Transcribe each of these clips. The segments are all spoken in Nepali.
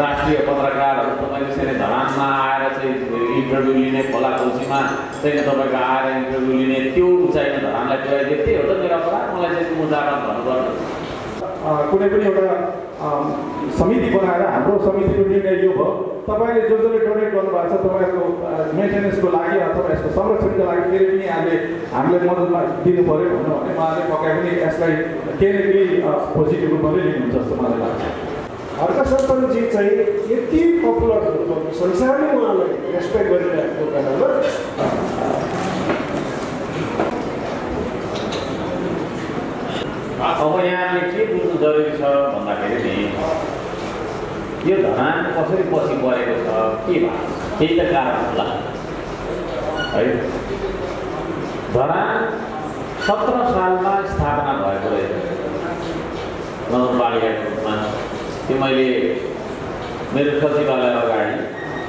राष्ट्रिय पत्रकारहरू तपाईँको चाहिँ धरानमा आएर चाहिँ इन्टरभ्यू लिने खोला खोल्सीमा चाहिँ तपाईँको आएर इन्टरभ्यू लिने त्यो उचाइमा धरानलाई पुऱ्याइदियो त्यही हो त मेरो अपराध मलाई चाहिँ मुद्दामा भन्नुपर्छ कुनै पनि एउटा समिति बनाएर हाम्रो समितिको निर्णय यो भयो तपाईँले जो जसले डोनेट गर्नुभएको छ तपाईँको मेन्टेनेन्सको लागि अथवा यसको संरक्षणको लागि फेरि पनि हामीले हामीले मद्दतमा दिनु पऱ्यो भन्नु भने उहाँले पक्कै पनि यसलाई अ, पोजिटिभ रूपमा लिनुहुन्छ जस्तो मलाई लाग्छ। हर्क सरपञ्चजी चाहिँ यति पपुलर संसारमै उहाँलाई रेस्पेक्ट गरिरहेको कारणमा अब यहाँले के बुझ्नु जरुरी छ भन्दाखेरि नि यो धरान कसरी पछि परेको छ के भएको केही त कारण होला। है? धरान सत्र सालमा स्थापना भएको रहेछ। नगरपालिकाको रूपमा। त्यो मैले मेरो सचिवालय अगाडि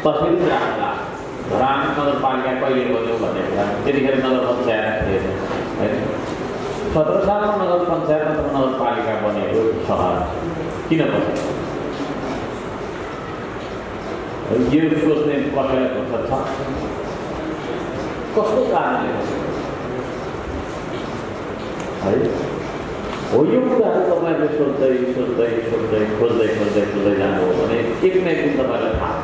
तस्बिर राख्दा धरान नगरपालिका कहिले बन्यो भन्ने कुरा त्यतिखेर नगर पञ्चायत थिएन है सत्र सालमा नगर पञ्चायत अथवा नगरपालिका बनेको सहर किन बस्यो यो सोच्ने कसैलाई छ? कस्तो कारणले है? हो यो कुराहरू तपाईँहरूले सोध्दै सोध्दै सोध्दै खोज्दै खोज्दै खोज्दै जानुभयो भने एक न एक दिन तपाईँलाई थाहा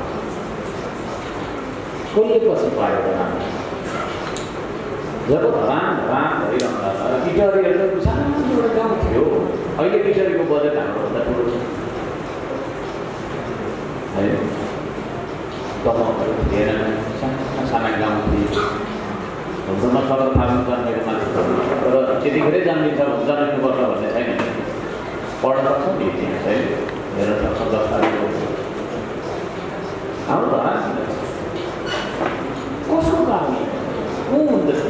कसले पछि पायो धरान जब धरान धरान भइरहँदा त बिटरीहरू त सानो एउटा गाउँ थियो अहिले बिटरीको बजेट हाम्रोभन्दा ठुलो छ है कमाउहरू थिएन साना साना गाउँ थिए हुन सदर फार्म जन्मेको मान्छे तर त्यतिखेरै जन्मिन्छ जन्मिनुपर्छ भन्ने छैन पढ्न सक्छ नि इतिहास है हेर्न सक्छ दस्तावेज हाम्रो छ? कसको कारणले को हुँदैछ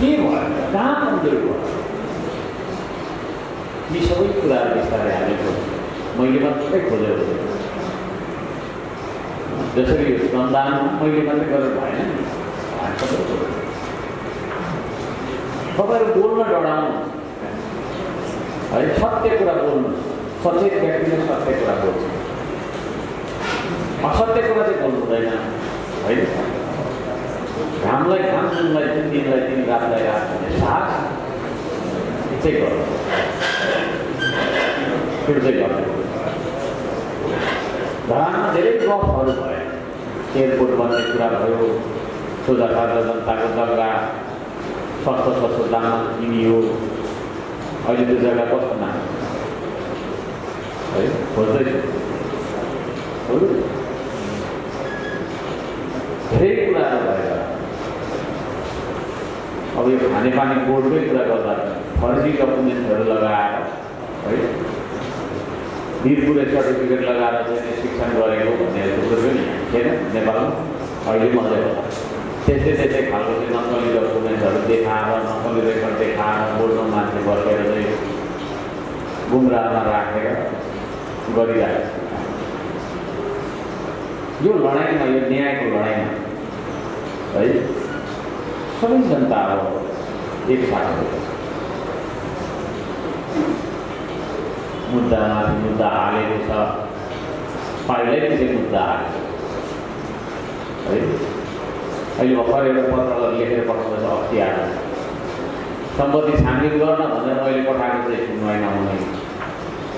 के भयो कहाँ कमजोर भयो यी सबै कुराहरू बिस्तारै खोज्छौँ मैले मात्रै खोजेको जसरी श्रमदान मैले मात्रै गरेर भएन। तपाईँहरू बोल्न डराउनु। है सत्य कुरा बोल्नु। सचेत व्यक्तिले सत्य कुरा बोल्छ। असत्य कुरा चाहिँ बोल्नु हुँदैन। है घामलाई घाम जुनलाई जुन दिनलाई दिन रातलाई रात भन्ने साहस चाहिँ गर्नु। त्यो चाहिँ गर्नु। धरानमा धेरै गफहरू भयो एयरपोर्ट बन्ने कुरा भयो। सोझा जनताको जग्गा सस्तो सस्तो दाममा किनियो अहिले त्यो जग्गा कस्तो नाम है खोज्दैछु हो? धेरै कुराहरू भएर अब यो खानेपानी बोर्डकै कुरा गर्दा फर्जी डकुमेन्टहरू लगाएर है बिरपुरे सर्टिफिकेट लगाएर चाहिँ शिक्षण गरेको भन्ने थुप्रो पनि थिएन नेपालमा अहिले होला त्यस्तै त्यस्तै खालको चाहिँ नक्कली डकुमेन्टहरू देखाएर नक्कली रेकर्ड देखाएर बोर्डमा मान्छे बसेर चाहिँ गुमराहमा राखेर गरिरहेको छ यो लडाइँमा यो न्यायको लडाइँमा है सबै जनता अब एक साथ हो। मुद्दामाथि मुद्दा हालेको छ पहिल्यै पछि मुद्दा हालेको है। अहिले भर्खर पत्र लेखेर पठाउँदैछ अस्ति आएर सम्पत्ति छानबिन गर्न भनेर मैले पठाएको चाहिँ सुनवाई नहुने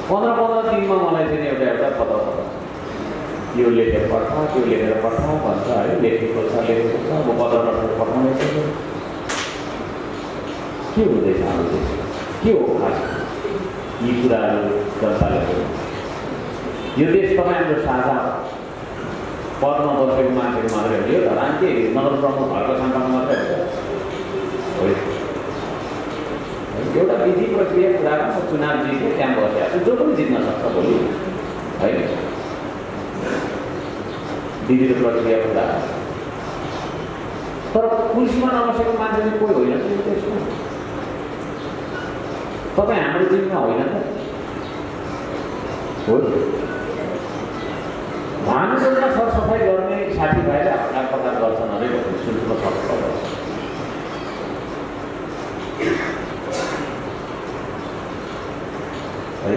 पन्ध्र पन्ध्र दिनमा मलाई चाहिँ एउटा एउटा पत्र पठाउँछ यो लेखेर पठाऊ त्यो लेखेर पठाऊ भन्छ है लेखेको छ लेखेको छ अब पत्र पठाएर पठाउँदैछ के हुँदैछ हाम्रो देशमा के हो खास? यी कुराहरू जनताले। यो देश हाम्रो साझा हो। पदमा बसेको मान्छेको मात्रै हो यो धरान के नगर प्रमुख भएको सन्तान मात्रै हो होइन। एउटा विधि प्रक्रिया कुरामा म चुनाव जित्यो त्यहाँ बसेको छु जो पनि जित्न सक्छ भोलि होइन विधि प्रक्रिया कुरा तर पुलिसमा नबसेको मान्छे चाहिँ कोही होइन तपाईँ हाम्रो जिम्मा होइन त हो भानुजोडमा सरसफाइ गर्ने साथीभाइले हतार पतार गर्छन् अरे भन्ने सुन्न सक्छ है?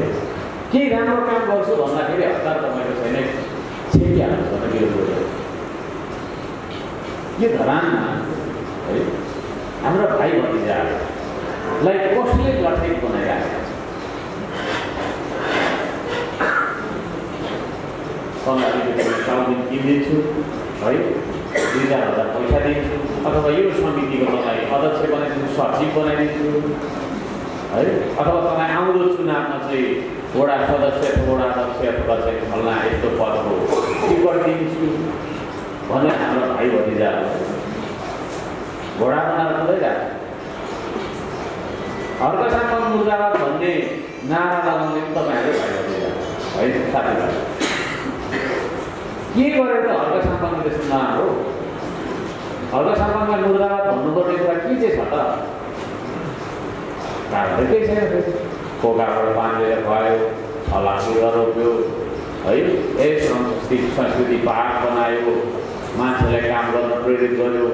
केही राम्रो काम गर्छु भन्दाखेरि हतार तपाईँको छैन छेकिहाल्नु पर्छ विरोध यो धरानमा है हाम्रो भाइ भतिजाहरूलाई कसले लठै बनाइरहेको छ तँलाई अलिकति किनिदिन्छु है? दुई चार हजार पैसा दिन्छु अथवा यो समितिको तँलाई अध्यक्ष बनाइदिन्छु सचिव बनाइदिन्छु है? अथवा तँलाई आउँदो चुनावमा चाहिँ वडा सदस्य वडा अध्यक्ष अथवा चाहिँ फल्ना यस्तो पदको टिकट दिन्छु भने हाम्रो भाइ भतिजाहरू घोडा बनाएर कुदाइरहेको अर्को साथमा मुर्दाबाद भन्ने नारा लगाउने तपाईँहरूले भाइ भतिजा। है साथीभाइ। के गरेर हल्का साम्पाङमा त्यस्तो नराम्रो हल्का साम्पाङमा मुर्दाबाद भन्नुपर्ने कुरा के चाहिँ छ त? कारण केही छैन फेरि। कोकाबाट पानी लिएर भयो छलासुर रोप्यो है? ए संस्कृति संस्कृति पार्क बनायो मान्छेलाई काम गर्न प्रेरित गर्यो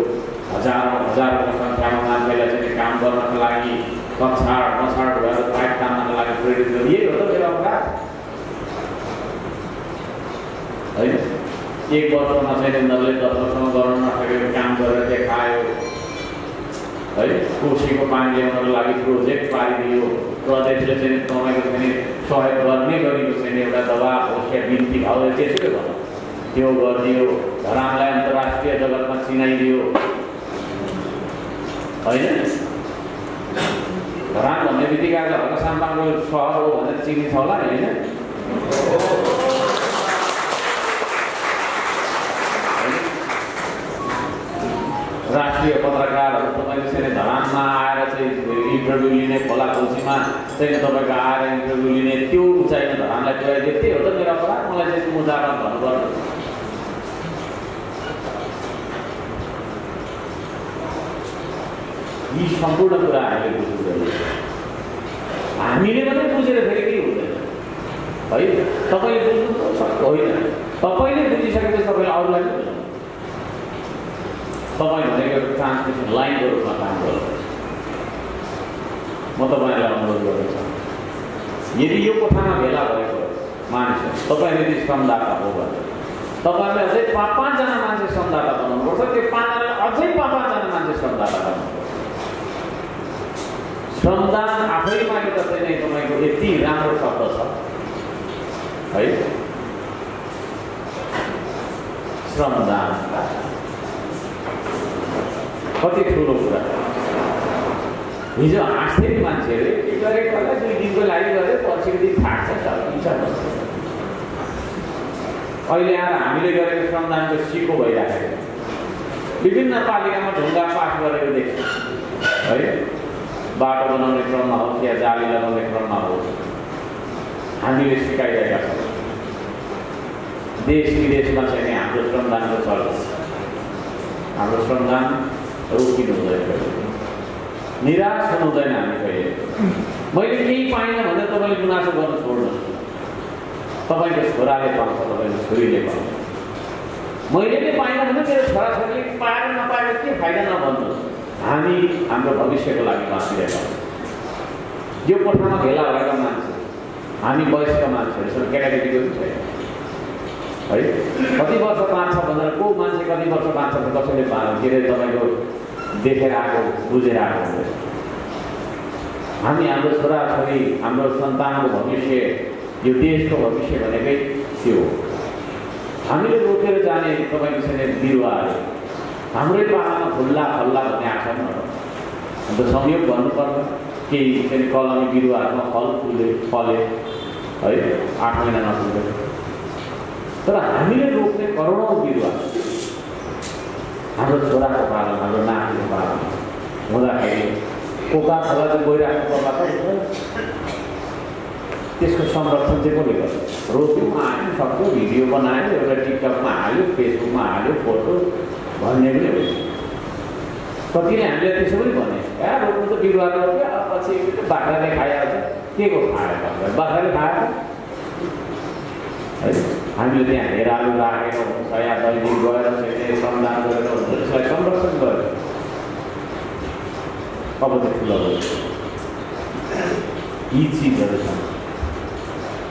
हजारौँ हजारौँ सङ्ख्यामा मान्छेलाई चाहिँ काम गर्नको लागि कछाड मछाड भएर पाइप तान्नको लागि प्रेरित गर्यो। यही हो त मेरो अपराध होइन एक वर्षमा चाहिँ उनीहरूले दस वर्षमा गर्न नसकेको काम गरेर देखायो है? कोसीको पानी ल्याउनको लागि प्रोजेक्ट पारिदियो। प्रदेशले चाहिँ तपाईँको चाहिँ सहयोग गर्ने गरेको चाहिँ एउटा दबाब होस् या बिन्ती भाव त्यसै भनौँ त्यो गरिदियो। धरानलाई अन्तर्राष्ट्रिय जगतमा चिनाइदियो। होइन? धरान भन्ने बित्तिकै आज हल्का साम्पाङको सहर हो भनेर चिनिन्छ होला नि होइन? राष्ट्रिय पत्रकारहरू तपाईँले चाहिँ धरानमा आएर चाहिँ इन्टरभ्यू लिने खोला खोल्सीमा चाहिँ तपाईँको आएर इन्टरभ्यू लिने त्यो उचाइमा धरानलाई पुऱ्याइदियो त्यही हो त मेरो अपराध मलाई चाहिँ मुद्दामा भन्नुपर्छ यी सम्पूर्ण कुरा हामीले बुझ्नु हामीले मात्रै बुझेर फेरि केही हुँदैन है तपाईँले बुझ्नु होइन तपाईँले बुझिसकेपछि तपाईँले अरूलाई पनि बुझाउनु तपाईँ भनेको एउटा ट्रान्समिसन लाइनको रूपमा काम गर्नु म तपाईँलाई अनुरोध गर्दछु। यदि यो कोठामा भेला भएको मानिस तपाईँ यदि श्रमदाता हो भने तपाईँले अझै पाँच पाँचजना मान्छे श्रमदाता बनाउनुपर्छ। त्यो पाँचजनाले अझै पाँच पाँचजना मान्छे श्रमदाता बनाउनुपर्छ। श्रमदान आफैमा एउटा चाहिँ तपाईँको यति राम्रो शब्द छ। है? श्रमदान कति ठुलो कुरा हिजो हाँस्थे नि मान्छेहरूले के गरेको होला दुई दिनको लागि गरे पछिको दिन थाक्छ चल्किन्छ अहिले आएर हामीले गरेको श्रमदानको सिको भइराखेको विभिन्न पालिकामा ढुङ्गा पास गरेको देख्छ है बाटो बनाउने क्रममा होस् या जाली लगाउने क्रममा होस् हामीले सिकाइरहेका छौँ देश विदेशमा चाहिँ हाम्रो श्रमदानको चल्छ हाम्रो श्रमदान रोकिनु हुँदैन निराश हुनु हुँदैन हामी कहिले। मैले केही पाइनँ भने तपाईँले गुनासो गर्नु छोड्नुहोस् तपाईँको छोराले पाउँछ तपाईँको छोरीले पाउँछ। मैले नै पाइनँ भने मेरो छोराछोरीले पाएर नपाएर के फाइदा नभन्नुहोस्। हामी हाम्रो भविष्यको लागि बाँचिरहेका छौँ। यो कोठामा भेला भएका मान्छे हामी वयस्क मान्छेहरू छौँ केटाकेटीको पनि छैन। है। कति वर्ष बाँच्छ भनेर को मान्छे कति वर्ष बाँच्छ भने कसैले के अरे तपाईँको देखेर आएको बुझेर आएको हुँदैन हामी हाम्रो छोराछोरी हाम्रो सन्तानको भविष्य यो देशको भविष्य भनेकै त्यो हो। हामीले रोकेर जाने तपाईँको छैन बिरुवाहरू हाम्रै पाहाडमा खुल्ला खल्ला भन्ने आएको छैन अन्त संयोग भन्नुपर्छ केही कलमी बिरुवाहरूमा फल फुले फले है आठ महिना नफुल्दै तर हामीले रोप्ने करोडौँ बिरुवा। हाम्रो छोराको पालन हाम्रो नातिको पालन। हुँदाखेरि कोका खोला चाहिँ गइराख्नु पर्ला त त्यसको संरक्षण चाहिँ कसले गर्छ? रोप्यो आयो सक्यो भिडियो बनायो एउटा टिकटकमा हाल्यो फेसबुकमा हाल्यो फोटो भन्ने पनि हो। कतिले हामीले त्यसो पनि भने ए रोप्नु त बिरुवा रोप्यो पछि बाख्राले खाइहाल्छ। के को खायो बाख्राले खायो है। हामीले त्यहाँ हेरालु राखेको हुन्छ या दैनिक गएर चाहिँ श्रमदान गरेर हुन्छ त्यसलाई संरक्षण गर्यो अब चाहिँ ठुलो यी चिजहरू छन्।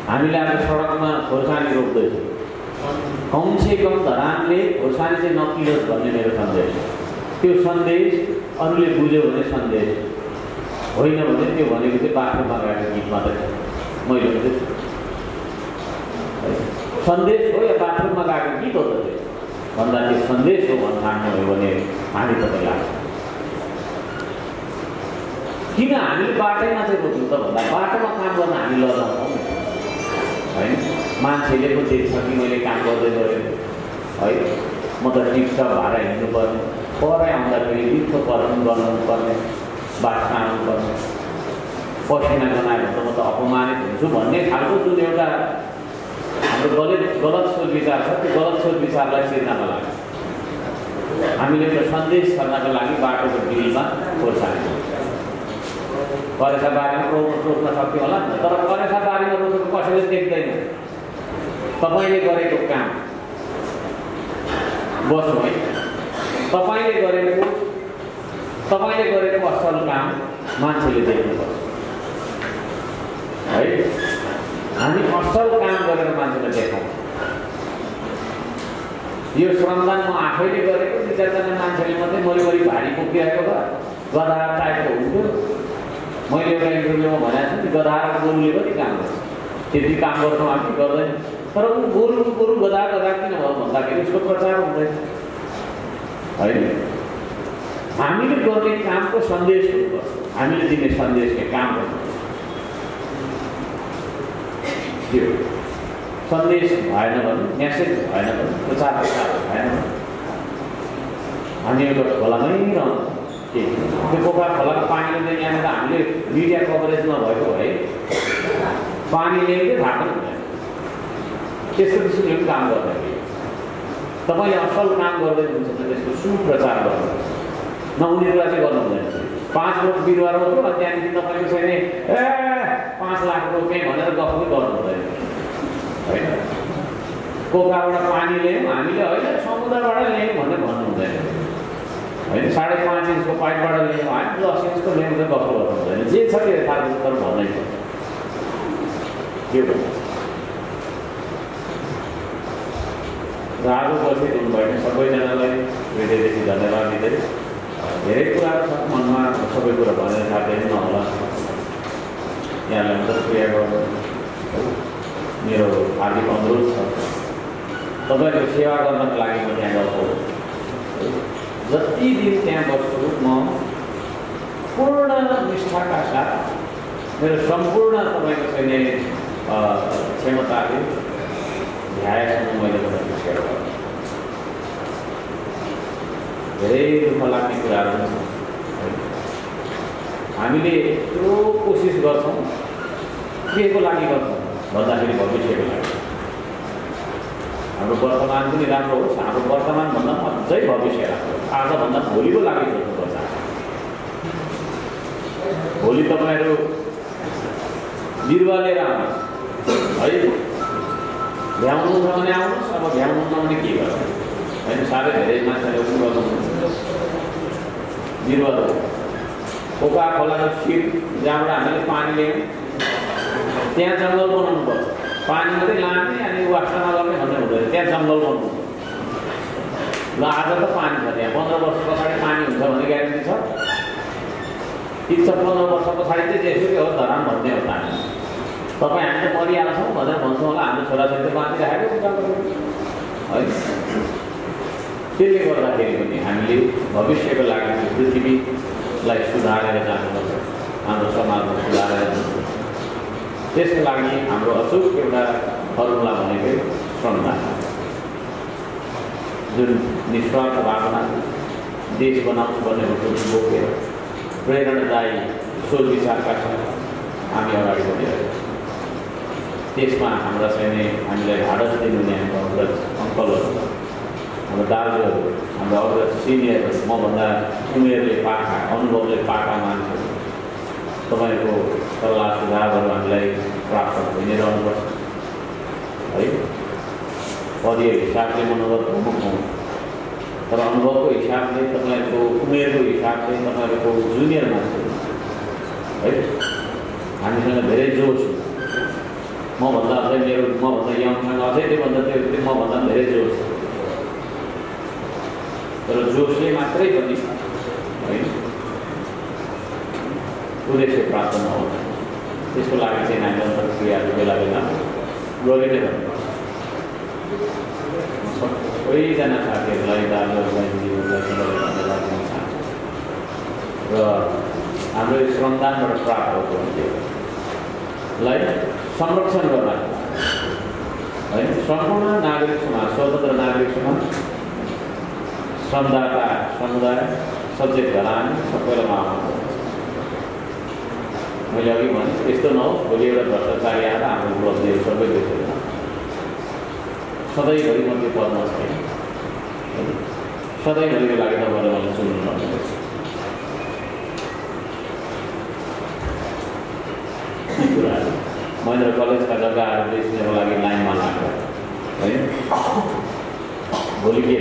हामीले आज सडकमा खोर्सानी रोप्दैछौँ कमसे कम धरानले खोर्सानी चाहिँ नकिलोस् भन्ने मेरो सन्देश त्यो सन्देश अरूले बुझ्यो भने सन्देश होइन भने त्यो भनेको चाहिँ बाटोमा गएको गीत मात्रै छ। मैले। सन्देश हो या बाथरुममा गएको गीत हो त त्यो? भन्दा त्यो सन्देश हो भन्न ठान्नुभयो भने हामी तपाईँ लाग्छ किन हामीले बाटैमा चाहिँ रोक्नु त भन्दा बाटोमा काम गर्न हामी लजाउँछौँ होइन? मान्छेले पो देख्छ कि मैले काम गर्दै गरेँ है? म त टिप्स भाडा हिँड्नुपर्ने परै आउँदाखेरि मिठो पर्फिङ बनाउनु पर्ने बाटो आउनुपर्ने। पसिना गनायो भने त म त अपमानित हुन्छु भन्ने खालको जुन एउटा हाम्रो गलत गलत सोच विचार छ त्यो गलत सोच विचारलाई सिर्नको लागि हामीले एउटा सन्देश गर्नको लागि बाटोको डिलमा खोर्सानी करेसा बारीमा रोक्न रोक्न सक्थ्यो होला तर करेसा बारीमा रोक्नु कसैले देख्दैन। तपाईँले गरेको काम। बस्नु है। तपाईँले गरेको तपाईँले गरेको असल काम मान्छेले देख्नुपर्छ। है? हामी असल काम गरेर मान्छेलाई देखाउँ। यो श्रमदान म आफैले गरेको दुई चारजना मान्छेले मात्रै मरिमरि भारी बोकिरहेको भए गधा टाइपको हुन्थ्यो। मैले एउटा इन्टरभ्यूमा भनेको नि गधा गोरुले कति काम गर्छ। त्यति काम गर्नु हामी गर्दैन। तर ऊ गोरु गोरु गधा गधा किन भयो भन्दाखेरि उसको प्रचार हुँदैन। होइन? हामीले गर्ने कामको सन्देश हामीले दिने सन्देशले काम गर्नु त्यो सन्देश भएन भने मेसेज भएन भने प्रचार प्रसार भएन भने हामी एउटा खोलामै रहन्छ। के? त्यो पोखरा खोलाको पानीले चाहिँ यहाँनिर हामीले मिडिया कभरेज नभएको भए पानी ल्याउँदै भएको हुँदैन। त्यस्तो किसिमले पनि काम गर्दाखेरि। तपाईँले असल काम गर्दै हुनुहुन्छ त्यसको सुप्रचार गर्नुपर्छ नहुनेलाई चाहिँ गर्नु हुँदैन पाँच रुख बिरुवा रोप्यो अनि त्यहाँदेखि तपाईँको चाहिँ ए पाँच लाख रोपेँ भनेर गफ पनि गर्नु हुँदैन होइन? कोकाबाट पानी ल्यायौँ हामीले होइन समुद्रबाट ल्यायौँ भनेर भन्नु हुँदैन होइन? साढे पाँच इन्चको पाइपबाट ल्यायौँ हामी दस इन्चको ल्यायौँ भनेर गफ गर्नु हुँदैन जे छ त्यो यथार्थ तर भन्नै के भन्नु? र आजको उपस्थित हुनुभएको सबैजनालाई हृदयदेखि धन्यवाद दिँदै धेरै कुराहरू छ मनमा सबै कुरा भनेर थाहा नहोला यहाँलाई अन्तर्क्रिया गर्नु। मेरो हार्दिक अनुरोध छ तपाईँको सेवा गर्नको लागि म त्यहाँ गएको। जति दिन त्यहाँ बस्छु म पूर्ण निष्ठाका साथ मेरो सम्पूर्ण तपाईँको चाहिँ क्षमताले भ्याएसम्म मैले तपाईँको सेवा गर्छु धेरै दुःख लाग्ने कुराहरू पनि छन्। हामीले यत्रो कोसिस गर्छौँ के को लागि गर्छौँ भन्दाखेरि भविष्यको लागि। हाम्रो वर्तमान पनि राम्रो होस् हाम्रो वर्तमानभन्दा पनि अझै भविष्य राम्रो होस्। आजभन्दा भोलिको लागि सोच्नुपर्छ भोलि तपाईँहरू बिरुवा लिएर आउनुहोस् है। भ्याउनु छ भने आउनुहोस् अब भ्याउनु न भने के गर्छ होइन साह्रै धेरै मान्छेले उयो गर्नुहुन्छ बिरुवा। कोका खोलाको सिट जहाँबाट हामीले पानी ल्यायौँ त्यहाँ जङ्गल बनाउनुपर्छ पानी मात्रै लाने अनि वास्ता नगर्ने भन्ने हुँदैन त्यहाँ जङ्गल बनाउनु ल आज त पानी छ त्यहाँ पन्ध्र वर्ष पछाडि पानी हुन्छ भन्ने ग्यारेन्टी छ ठिक छ पन्ध्र वर्ष पछाडि चाहिँ जेसुकै हो धरान भन्ने हो पानी तपाईँ हामी त मरिहाल्छौँ भनेर भन्छौँ होला हाम्रो छोराछोरी त बाँचिराखेको हुन्छ है त्यसले गर्दाखेरि पनि हामीले भविष्यको लागि पृथ्वीलाई सुधारेर जानुपर्छ हाम्रो समाजमा सुधारेर जानुपर्छ। त्यसको लागि हाम्रो अचुक एउटा फर्मुला भनेकै श्रमदान। जुन निस्वार्थ भावना देश बनाउँछु भन्ने हुटुटी बोकेर प्रेरणादायी सोच विचारका साथ हामी अगाडि बढिरहेका त्यसमा हाम्रा चाहिँ हामीलाई ढाडस दिनुहुने अङ्कलहरू। छ हाम्रो दाजुहरू हाम्रो अग्रज सिनियरहरू मभन्दा उमेरले पाका अनुभवले पाका मान्छेहरू तपाईँहरूको सल्लाह सुझावहरू हामीलाई प्राप्त भइ नै रहनुपर्छ। है? पदीय हिसाबले मनोगत प्रमुख हौँ तर अनुभवको हिसाबले तपाईँहरूको उमेरको हिसाबले तपाईँहरूको जुनियर मान्छेहरू है। हामीसँग धेरै जोड छ। मभन्दा अझै मेरो मभन्दा यङसँग अझै त्योभन्दा त्यो मभन्दा तर जोसले मात्रै पनि होइन उद्देश्य प्राप्त नहोस् त्यसको लागि चाहिँ हामी अन्तर्क्रियाहरू बेला बेला गरि नै गर्नुपर्छ सबैजना साथीहरूलाई दाजुहरूलाई दिदीहरूलाई र हाम्रो श्रमदानबाट प्राप्त भएको हुन्थ्योलाई संरक्षण गर्न होइन सम्पूर्ण नागरिक समाज स्वतन्त्र नागरिक समाज श्रमदाता समुदाय सचेत घरान सबैलाई माग्नु मैले अघि भने त्यस्तो नहोस् भोलि एउटा भ्रष्टाचारी आएर हाम्रो उपलब्धिहरू सबै देखेर। सधैँभरि म त्यो पदमा छैन सधैँभरिको लागि तपाईँले मलाई सुन्नु पर्ने कुराहरू। महेन्द्र कलेजका जग्गाहरू बेच्नको लागि लाइनमा लाग्यो। होइन? भोलि के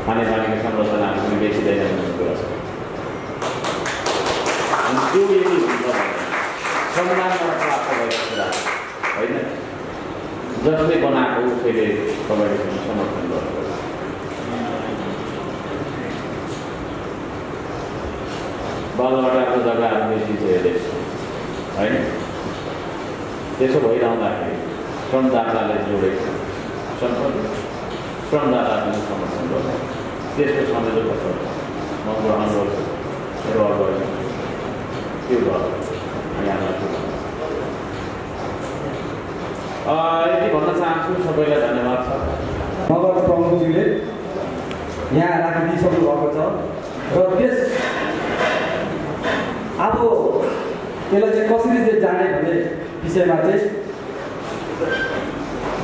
थाहा खानेपानीको संरचनाहरू पनि बेचिँदैन भन्ने कुरा छ अनि त्यो यदि हुन्छ संविधानमा प्राप्त भएको कुरा होइन जसले बनाएको उसैले तपाईँले समर्थन गर्नुपर्छ बालबाटाको जग्गाहरू बेचिन्छ देशमा होइन त्यसो भइरहँदाखेरि श्रमदाताले जोडेको सम्पत्ति श्रमदाताले समर्थन गर्छ त्यसको कस्तो म ग्रहण गर्छु मेरो अगाडि त्यो गर्छु यहाँलाई यति भन्न चाहन्छु सबैलाई धन्यवाद छ नगर प्रमुखज्यूले यहाँ राखिदिइसक्नु भएको छ र त्यस अब त्यसलाई चाहिँ कसरी चाहिँ जाने भन्ने विषयमा चाहिँ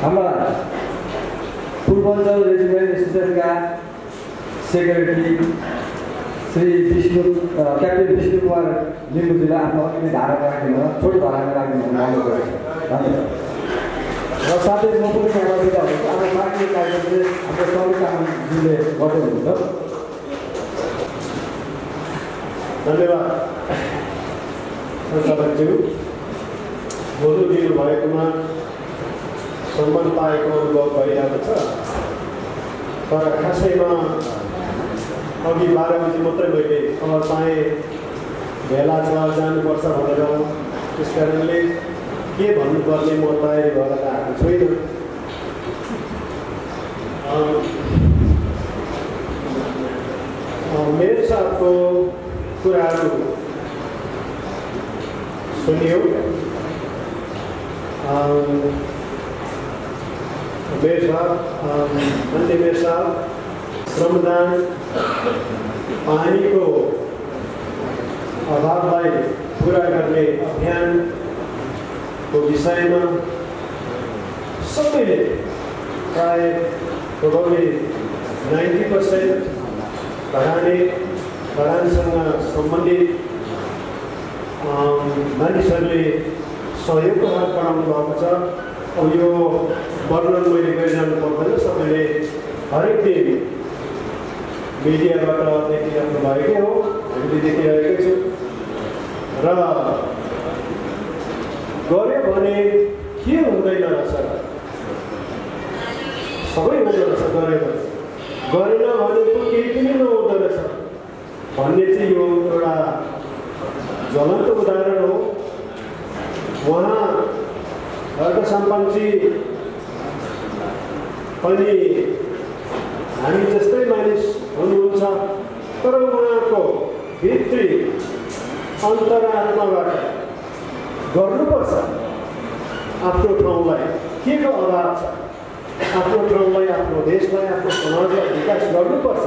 हाम्रा पूर्वाञ्चल रेजिमेन्ट एसोसिएसनका सेक्रेटरी श्री विष्णु क्याप्टेन विष्णु कुमार लिम्बूजीलाई आफ्नो अलिकति धारा राखिदिनु होला छोटो धारामा राखिदिनु धन्यवाद र साथै म पनि सहभागिता चाहिँ हाम्रो सबै कामले गर्दै हुनुहुन्छ धन्यवाद सञ्चालकज्यू बोल्नु दिनुभएकोमा सम्मान पाएको अनुभव भइरहेको छ। तर खासैमा अघि बाह्र बजी मात्रै मैले खबर पाएँ भेला छ जानुपर्छ भनेर त्यस कारणले के भन्नुपर्ने म तयारी भएर आएको छुइनँ मेरो साथको कुराहरू सुनियो। मेरो साथ श्रमदान पानीको अभावलाई पुरा गर्ने अभियानको विषयमा सबैले प्राय प्रोबब्ली नाइन्टी पर्सेन्ट घराने घरानसँग सम्बन्धित मानिसहरूले सहयोगको हात बढाउनु भएको छ। अब यो वर्णन मैले गरिरहनु पर्दैन सबैले हरेक दिन मिडियाबाट देखिरहनु भएकै हो हामीले देखिरहेकै छु। र गऱ्यो भने के हुँदैन रहेछ? सबै हुँदो रहेछ गऱ्यो भने। गरेन भने पो केही पनि नहुँदो रहेछ। भन्ने चाहिँ यो एउटा ज्वलन्त उदाहरण हो। उहाँ हर्क पनि हामी जस्तै मानिस हुनुहुन्छ तर उहाँको भित्री अन्तरात्माबाट गर्नुपर्छ। आफ्नो ठाउँलाई के को अभाव छ? आफ्नो ठाउँलाई आफ्नो देशलाई आफ्नो समाजलाई विकास गर्नुपर्छ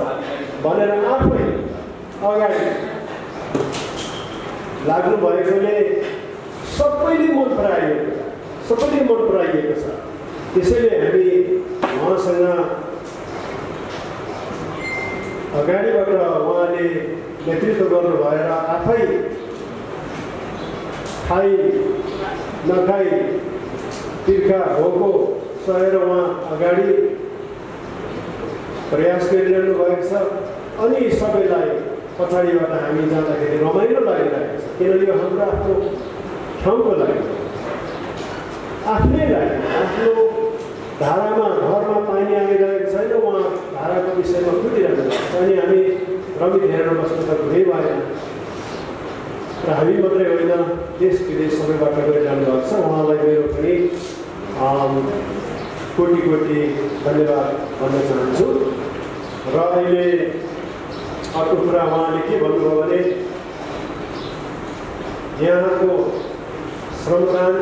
भनेर आफै अगाडि लाग्नु भएकोले सबैले मन पराइएको सबैले मन पराइएको छ। त्यसैले हामी उहाँसँग अगाडिबाट उहाँले नेतृत्व गर्नु भएर आफै खाइ नखाइ तिर्खा भोको सहेर उहाँ अगाडि प्रयास गरिरहनु भएको छ अनि सबैलाई पछाडिबाट हामी जाँदाखेरि रमाइलो लागिरहेको छ। किनभने यो हाम्रो आफ्नो ठाउँको लागि आफ्नै लागि आफ्नो धारामा घरमा पानी आइरहेको छैन उहाँ धाराको विषयमा कुदिरहेको छ। अनि हामी रमित हेरेर बस्नु त हुनै भएन। र हामी मात्रै होइन देश विदेश सबैबाट गइरहनु भएको छ। उहाँलाई मेरो पनि कोटी कोटी धन्यवाद भन्न चाहन्छु। र अहिले अर्को कुरा उहाँले के भन्नुभयो भने यहाँको श्रमदान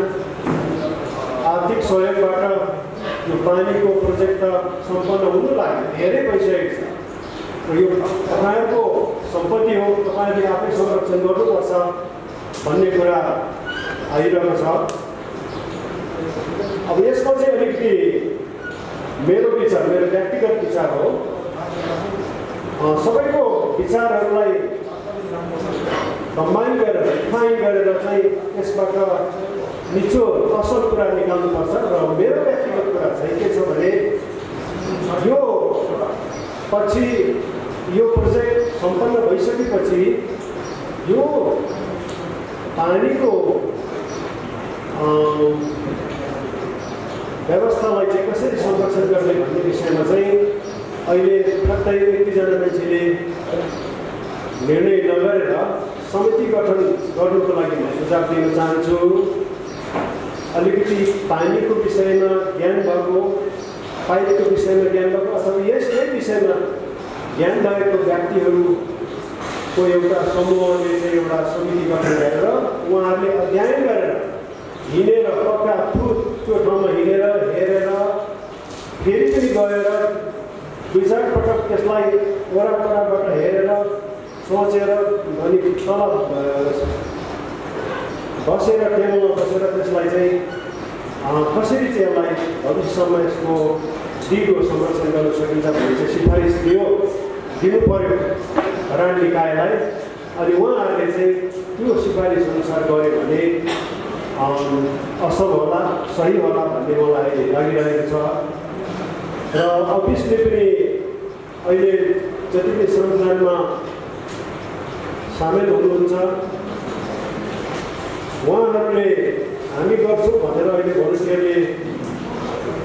आर्थिक सहयोगबाट यो पानीको प्रोजेक्ट त सम्पन्न हुनु लाग्यो धेरै भइसकेको छ। र यो तपाईँहरूको सम्पत्ति हो तपाईँले आफै संरक्षण गर्नुपर्छ भन्ने कुरा आइरहेको छ। अब यसमा चाहिँ अलिकति मेरो विचार मेरो व्यक्तिगत विचार हो। सबैको विचारहरूलाई कम्बाइन गरेर रिफाइन गरेर चाहिँ यसबाट निचो असल कुरा निकाल्नुपर्छ र मेरो व्यक्तिगत कुरा चाहिँ के छ भने यो पछि यो प्रोजेक्ट सम्पन्न भइसकेपछि यो पानीको व्यवस्थालाई चाहिँ कसरी संरक्षण गर्ने भन्ने विषयमा चाहिँ अहिले ठट्टै एक दुईजना मान्छेले निर्णय नगरेर समिति गठन गर्नुको लागि म सुझाव दिन चाहन्छु। अलिकति पानीको विषयमा ज्ञान भएको पाइपको विषयमा ज्ञान भएको अथवा यस विषयमा ज्ञान भएको व्यक्तिहरूको एउटा समूहले चाहिँ एउटा समिति गठन गरेर उहाँहरूले अध्ययन गरेर हिँडेर पक्का फुट त्यो ठाउँमा हिँडेर हेरेर फेरि पनि गएर दुई चार पटक त्यसलाई वरपरबाट हेरेर सोचेर अनि तल बसेर टेबलमा बसेर त्यसलाई चाहिँ कसरी चाहिँ यसलाई भविष्यमा यसको दिगो संरक्षण गर्न सकिन्छ भन्ने चाहिँ सिफारिस दियो दिनु पर्यो राण निकायलाई अनि उहाँहरूले चाहिँ त्यो सिफारिस अनुसार गऱ्यो भने असल होला सही होला भन्ने मलाई लागिरहेको छ र अफिसले पनि अहिले जति पनि श्रमदानमा सामेल हुनुहुन्छ उहाँहरूले हामी गर्छौँ भनेर अहिले भविष्यले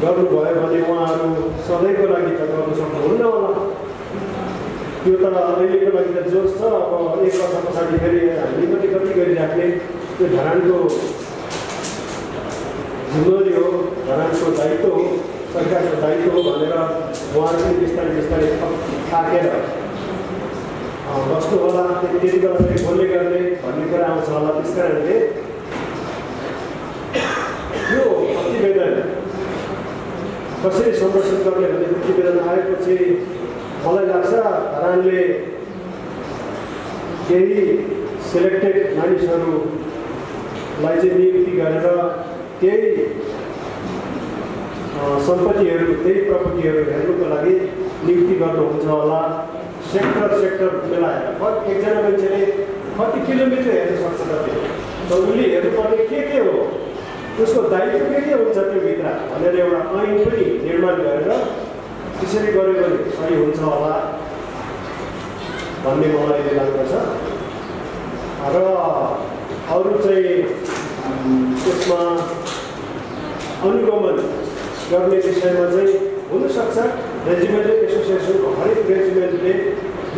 गर्नुभयो भने उहाँहरू सधैँको लागि त गर्नु सक्नुहुन्न होला त्यो त अहिलेको लागि त जोस छ अब एक वर्ष पछाडि फेरि हामी पनि कति गरिराख्ने त्यो धरानको जिम्मेवारी हो धरानको दायित्व हो सरकारको दायित्व हो भनेर उहाँहरू पनि बिस्तारै बिस्तारै थाकेर बस्नु होला त्यति बेला फेरि बोल्ने गर्ने भन्ने कुरा आउँछ होला त्यस कारणले यो प्रतिवेदन कसरी संरक्षण गर्ने भन्ने प्रतिवेदन आएपछि मलाई लाग्छ धरानले केही सिलेक्टेड मानिसहरूलाई चाहिँ नियुक्ति गरेर अँ, सम्पत्तिहरू त्यही प्रपर्टीहरू हेर्नुको लागि नियुक्ति गर्नुहुन्छ होला। सेक्टर सेक्टर मिलाएर कति एकजना मान्छेले कति किलोमिटर हेर्न सक्छ त उसले हेर्नुपर्ने के के हो? उसको दायित्व के के हुन्छ त्यो भित्र भनेर एउटा ऐन पनि निर्माण गरेर त्यसरी गऱ्यो भने सही हुन्छ होला भन्ने मलाई लाग्दछ। र अरू चाहिँ त्यसमा अनुगमन गर्ने विषयमा चाहिँ हुनसक्छ। रेजिमेन्टल एसोसिएसन हरेक रेजिमेन्टले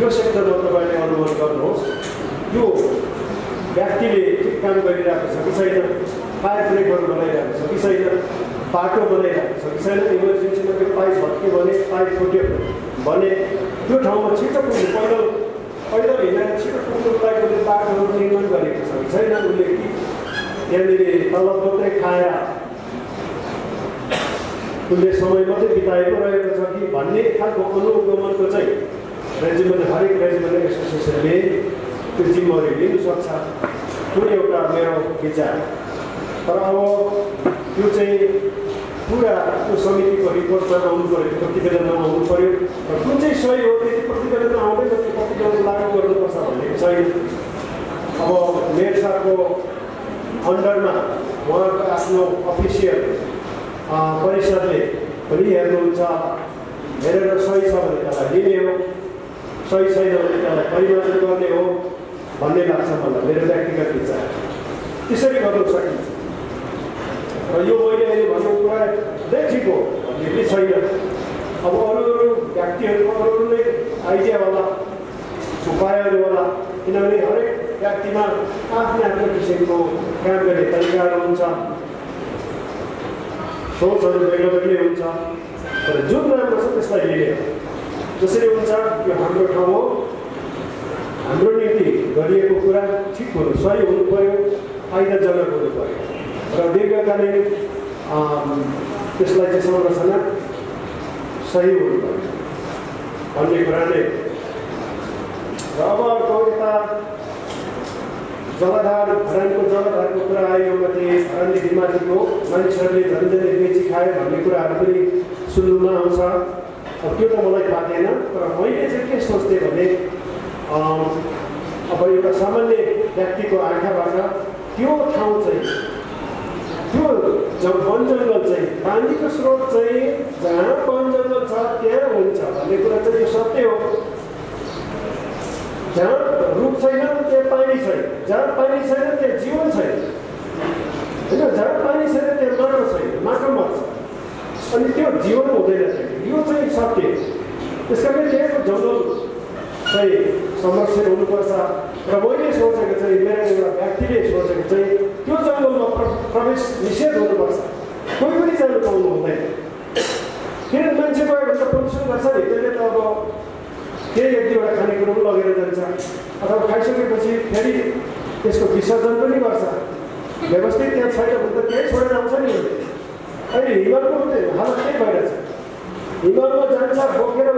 यो सेक्टरमा तपाईँले अनुगमन गर्नुहोस्। यो व्यक्तिले ठिक काम गरिरहेको छ कि छैन ब्रेकहरू बनाइरहेको छ कि छैन बाटो बनाइरहेको छ कि छैन इमर्जेन्सीमा त्यो पाइप भत्क्यो भने पाइप फुट्यो भने त्यो ठाउँमा छिटो पुग्नु पैदल पैदल हिँडेर छिटो पुग्नुको लागि उसले बाटोहरू निर्माण गरेको छ कि छैन उसले कि त्यहाँनिर तल मात्रै खाएर उसले समय मात्रै बिताएको रहेको छ कि भन्ने खालको अनुगमनको चाहिँ रेजिमेन्ट हरेक रेजिमेन्ट एसोसिएसनले त्यो जिम्मेवारी लिनु सक्छ त्यो एउटा मेरो विचार। तर अब त्यो चाहिँ पुरा त्यो समितिको रिपोर्टमा आउनु पऱ्यो प्रतिवेदनमा आउनु पऱ्यो र कुन चाहिँ सही हो त्यति प्रतिवेदनमा आउँदैन त्यो प्रतिवेदन लागू गर्नुपर्छ भन्ने चाहिँ अब मेयर साहबको अन्डरमा उहाँको आफ्नो अफिसियल परिषदले पनि हेर्नुहुन्छ हेरेर सही छ भने त्यसलाई लिने हो सही छैन भने त्यसलाई परिमार्जन गर्ने हो भन्ने लाग्छ मलाई मेरो व्यक्तिगत विचार। त्यसरी गर्नु सकिन्छ। र यो मैले अहिले भनेको कुरा नै ठिक हो भन्ने पनि छैन। अब अरू अरू व्यक्तिहरूको अरू अरू नै आइडिया होला उपायहरू होला किनभने हरेक व्यक्तिमा आफ्नो आफ्नो किसिमको काम गर्ने तरिकाहरू हुन्छ सोचहरू बेग्लो बेग्लै हुन्छ। तर जुन राम्रो छ त्यसलाई लिने जसरी हुन्छ यो हाम्रो ठाउँ हो। हाम्रो निम्ति गरिएको कुरा ठिक हुनु सही हुनु पऱ्यो फाइदाजनक हुनु पऱ्यो र दीर्घकालीन त्यसलाई चाहिँ संरचना सही हुनु पऱ्यो भन्ने कुरा नै र अब अर्को यता जलाधार धरानको जलाधारको कुरा आयो कति धरानदेखि माथिको मानिसहरूले झन् झन् बेची खायो भन्ने कुराहरू पनि सुन्नुमा आउँछ। त्यो त मलाई थाहा तर मैले चाहिँ के सोच्थेँ भने अब एउटा सामान्य व्यक्तिको आँखाबाट त्यो ठाउँ चाहिँ त्यो वन जङ्गल चाहिँ पानीको स्रोत चाहिँ जहाँ वन जङ्गल छ त्यहाँ हुन्छ भन्ने कुरा चाहिँ यो सत्य हो। जहाँ रुख छैन त्यहाँ पानी छैन। जहाँ पानी छैन त्यहाँ जीवन छैन। होइन जहाँ पानी छैन त्यहाँ माटो छैन माटो मर्छ अनि त्यो जीवन हुँदैन यो चाहिँ सत्य त्यस कारण त्यहाँको जङ्गल चाहिँ संरक्षण हुनुपर्छ। र मैले सोचेको चाहिँ मेरो एउटा व्यक्तिले सोचेको चाहिँ त्यो जङ्गलमा प्र प्रवेश निषेध हुनुपर्छ। कोही पनि जानु पाउनु हुँदैन। किनभने मान्छे भने त पोल्युसन गर्छ नि। त्यसले त अब केही एक दुईवटा खानेकुरो पनि लगेर जान्छ। अथवा खाइसकेपछि फेरि त्यसको विसर्जन पनि गर्छ। व्यवस्थित त्यहाँ छैन भने त त्यहीँ छोडेर आउँछ नि। अहिले हिमालको हालत त्यही भइरहेछ। हिमालमा जान्छ बोकेर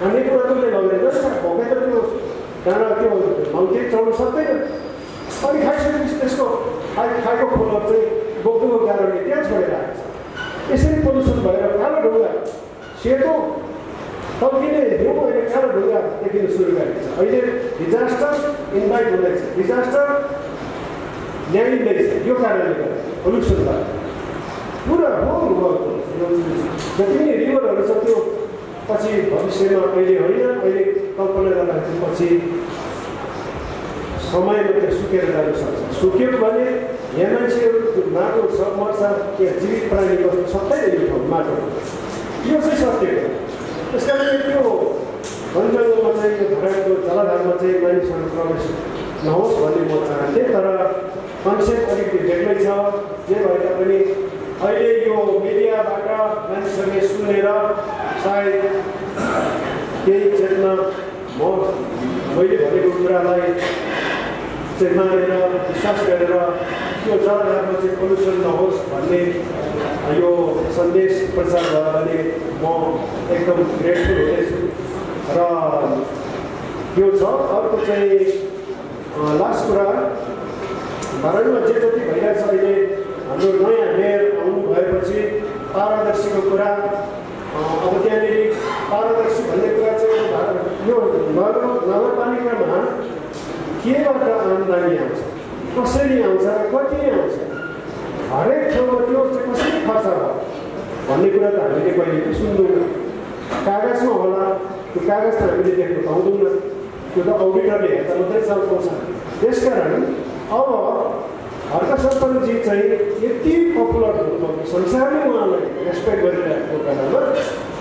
खानेकुराले लगेर जान्छ भोकेर त्यो डाँडा त्यो माउन्टेन चढ्नु सक्दैन अनि खाइसकेपछि त्यसको खाइ खाएको फुलहरू चाहिँ बोक्नुको कारणले त्यहाँ छोडेर आएको छ यसरी पोल्युसन भएर कालो ढुङ्गा सेतो तल्किने हिउँ अहिले कालो ढुङ्गा देखिन सुरु गरेको छ अहिले डिजास्टर इन्भाइट हुँदैछ डिजास्टर ल्याइँदैछ यो कारणले गर्दा पोल्युसनबाट पुरा हो जति पनि रिभरहरू छ त्यो पछि भविष्यमा अहिले होइन अहिले कल्पना गर्दाखेरि पछि समयमा त्यो सुकेर जान सक्छ। सुक्यो भने यहाँ मान्छेहरू माटो सब मर्छ त्यहाँ जीवित प्राणी सबै यो ठाउँ माटो। यो चाहिँ सत्य हो। त्यस कारणले त्यो वन जङ्गलमा चाहिँ यो धराको जलाधारमा चाहिँ मानिसहरू प्रवेश नहोस् भन्ने म चाहन्थेँ तर कन्सेप्ट अलिकति बेग्लै छ। जे भए तापनि अहिले यो मिडियाबाट मानिसहरूले सुनेर सायद केही चेतना म मैले भनेको कुरालाई चाहिँ मानेर विश्वास गरेर त्यो जलाधारमा चाहिँ पोल्युसन नहोस् भन्ने यो सन्देश प्रचार भयो म एकदम ग्रेटफुल हुनेछु। र यो छ। अर्को चाहिँ लास्ट कुरा भारतमा जे जति भइरहेछ अहिले हाम्रो नयाँ मेयर आउनु भएपछि पारदर्शीको कुरा अब त्यहाँनिर पारदर्शी भन्ने कुरा चाहिँ यो नगर नगरपालिकामा केबाट आम्दानी आउँछ? कसरी आउँछ? र कति आउँछ? हरेक ठाउँमा त्यो चाहिँ कसरी खर्च भयो? भन्ने कुरा त हामीले कहिले सुन्दैनौँ। कागजमा होला त्यो कागज त हामीले देख्न पाउँदैनौँ। त्यो त अडिटरले हेर्दा मात्रै चाल पाउँछ त्यसकारण अब हर्क सरपञ्चजी चाहिँ यति पपुलर हुनुभएको संसारले उहाँलाई रेस्पेक्ट गरिरहेको बेलामा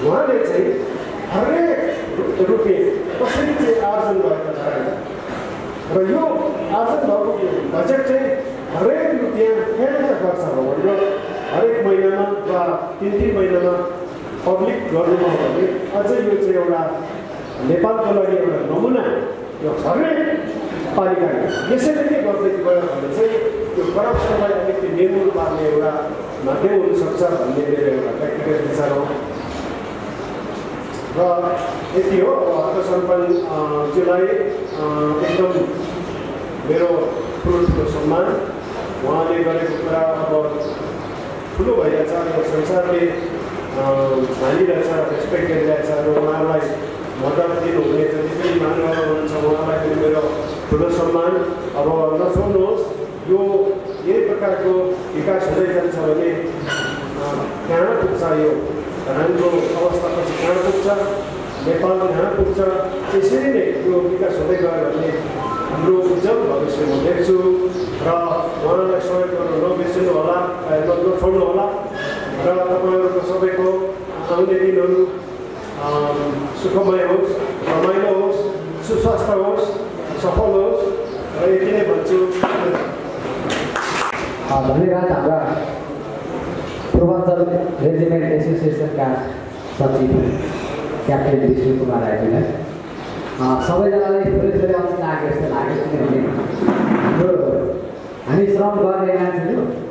उहाँले चाहिँ हरेक रुपियाँ कसरी चाहिँ आर्जन गरेका छ र यो आर्जन भएको बजेट चाहिँ हरेक रुपियाँ कहाँनिर खर्च हो भनेर हरेक महिनामा वा तिन तिन महिनामा पब्लिक गर्नुभयो भने अझै यो चाहिँ एउटा नेपालको लागि एउटा नमुना यो हरेक पालिकाले यसरी नै गर्दै गयो भने चाहिँ त्यो करप्सनलाई अलिकति निर्मूल पार्ने एउटा माध्यम हुनसक्छ भन्ने मेरो एउटा व्यक्तिगत विचार हो र यति हो अब हर्क सरपञ्चजीलाई एकदम मेरो ठुलो ठुलो सम्मान उहाँले गरेको कुरा अब ठुलो भइरहेछ यो संसारले मानिरहेछ रेस्पेक्ट गरिरहेछ र उहाँलाई मद्दत दिनुहुने जति पनि मानव हुनुहुन्छ उहाँलाई पनि मेरो ठुलो सम्मान। अब नछोड्नुहोस् यो यही प्रकारको विकास हुँदै जान्छ भने कहाँ पुग्छ यो राम्रो अवस्था पछि कहाँ पुग्छ? नेपाल कहाँ पुग्छ? त्यसरी नै यो विकास हुँदै गयो भने हाम्रो उज्जवल भविष्य म देख्छु र उहाँलाई सहयोग गर्नु नबिर्सिनु होला नछोड्नु होला। र तपाईँहरूको सबैको आउने दिनहरू सुखमय होस् रमाइलो होस् सुस्वास्थ्य होस् सफल होस् र यति नै भन्छु धन्यवाद हाम्रा पूर्वाञ्चल रेजिमेन्ट एसोसिएसनका सचिव क्याप्टेन विष्णु कुमार राईजीलाई सबैजनालाई थोरै थोरै अल्छी लाग्यो जस्तो लाग्यो किनभने हाम्रो हामी श्रम गर्ने मान्छेहरू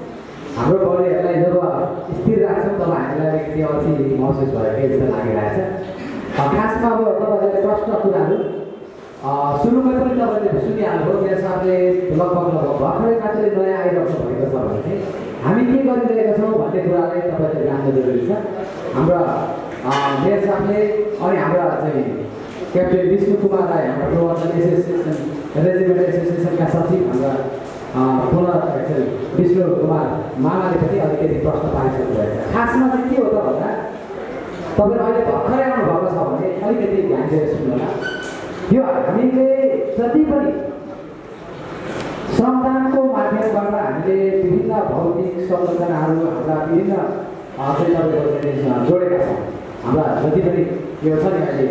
हाम्रो बडीहरूलाई जब स्थिर राख्छौँ तब हामीलाई अलिकति अल्छी महसुस भएको जस्तो लागिरहेछ अ, खासमा अब तपाईँहरूले प्रश्न कुराहरू सुरुमै पनि तपाईँले सुनिहाल्नुभयो मेरो साथले लगभग लगभग भर्खरै मात्रै नयाँ आइरहेको भएको छ भने चाहिँ हामी के गरिरहेका छौँ भन्ने कुरालाई तपाईँले जान्नु जरुरी छ हाम्रा अ, मेयर साहबले अनि हाम्रा चाहिँ क्याप्टेन विष्णु कुमार राई हाम्रा पूर्वाञ्चल एसोसिएसन रेजिमेन्ट एसोसिएसनका सचिव हाम्रा पुनः चाहिँ विष्णु कुमार मामाले पनि अलिकति प्रश्न पारिसक्नु भएको छ खासमा चाहिँ के हो त भन्दा तपाईँहरू अहिले भर्खरै आउनुभएको छ भने अलिकति ध्यान दिएर सुन्नुहोला यो हामीले जति पनि श्रमदानको माध्यमबाट हामीले विभिन्न भौतिक संरचनाहरू हाम्रा विभिन्न जोडेका छौँ हाम्रा जति पनि यो छ नि अहिले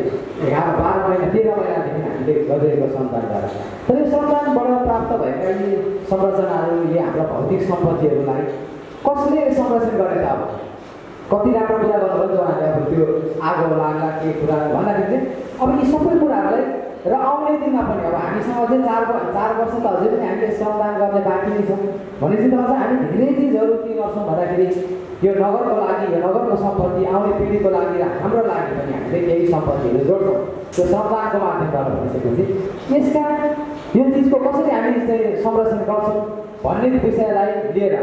एघार बाह्र महिना तेह्र महिनादेखि हामीले गरिरहेको सन्तानद्वारा तर सन्तानबाट प्राप्त भएका यी संरचनाहरू यी हाम्रा भौतिक सम्पत्तिहरूलाई कसले संरक्षण गर्ने त अब कति राम्रो कुरा गर्नुभयो उहाँले अब त्यो आगो लाग्ला के कुरा भन्दाखेरि चाहिँ अब यी सबै कुराहरूलाई र आउने दिनमा पनि अब हामीसँग चाहिँ चार चार वर्ष त अझै पनि हामीले श्रमदान गर्ने बाँकी नै छौँ। भनेपछि त अझ हामी धेरै चिजहरू के गर्छौँ भन्दाखेरि यो नगरको लागि यो नगरको सम्पत्ति आउने पिँढीको लागि र हाम्रो लागि पनि हामीले केही सम्पत्तिहरू जोड्छौँ। त्यो श्रमदानको माध्यमबाट भनिसकेपछि यसका यो चिजको कसरी हामी चाहिँ संरक्षण गर्छौँ भन्ने विषयलाई लिएर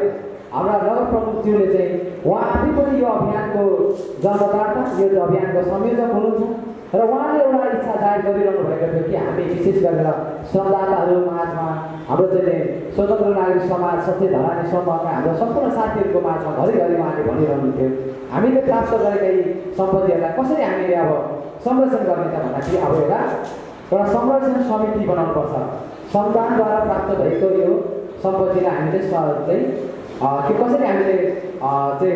हाम्रा नगर प्रमुखज्यूले चाहिँ उहाँ आफै पनि यो अभियानको जन्मदाता यो अभियानको संयोजक हुनुहुन्छ। र उहाँले एउटा इच्छा जाहेर गरिरहनु भएको थियो कि हामी विशेष गरेर श्रमदाताहरू माझमा हाम्रो चाहिँ स्वतन्त्र नागरिक समाज सचेत धरानी समूहका हाम्रो सम्पूर्ण साथीहरूको माझमा घरिघरि उहाँले भनिरहनुहुन्थ्यो हामीले प्राप्त गरेका यी सम्पत्तिहरूलाई कसरी हामीले अब संरक्षण गर्ने त भन्दाखेरि अब एउटा एउटा संरक्षण समिति बनाउनुपर्छ। संविधानद्वारा प्राप्त भएको यो सम्पत्तिलाई हामीले चाहिँ त्यो कसरी हामीले चाहिँ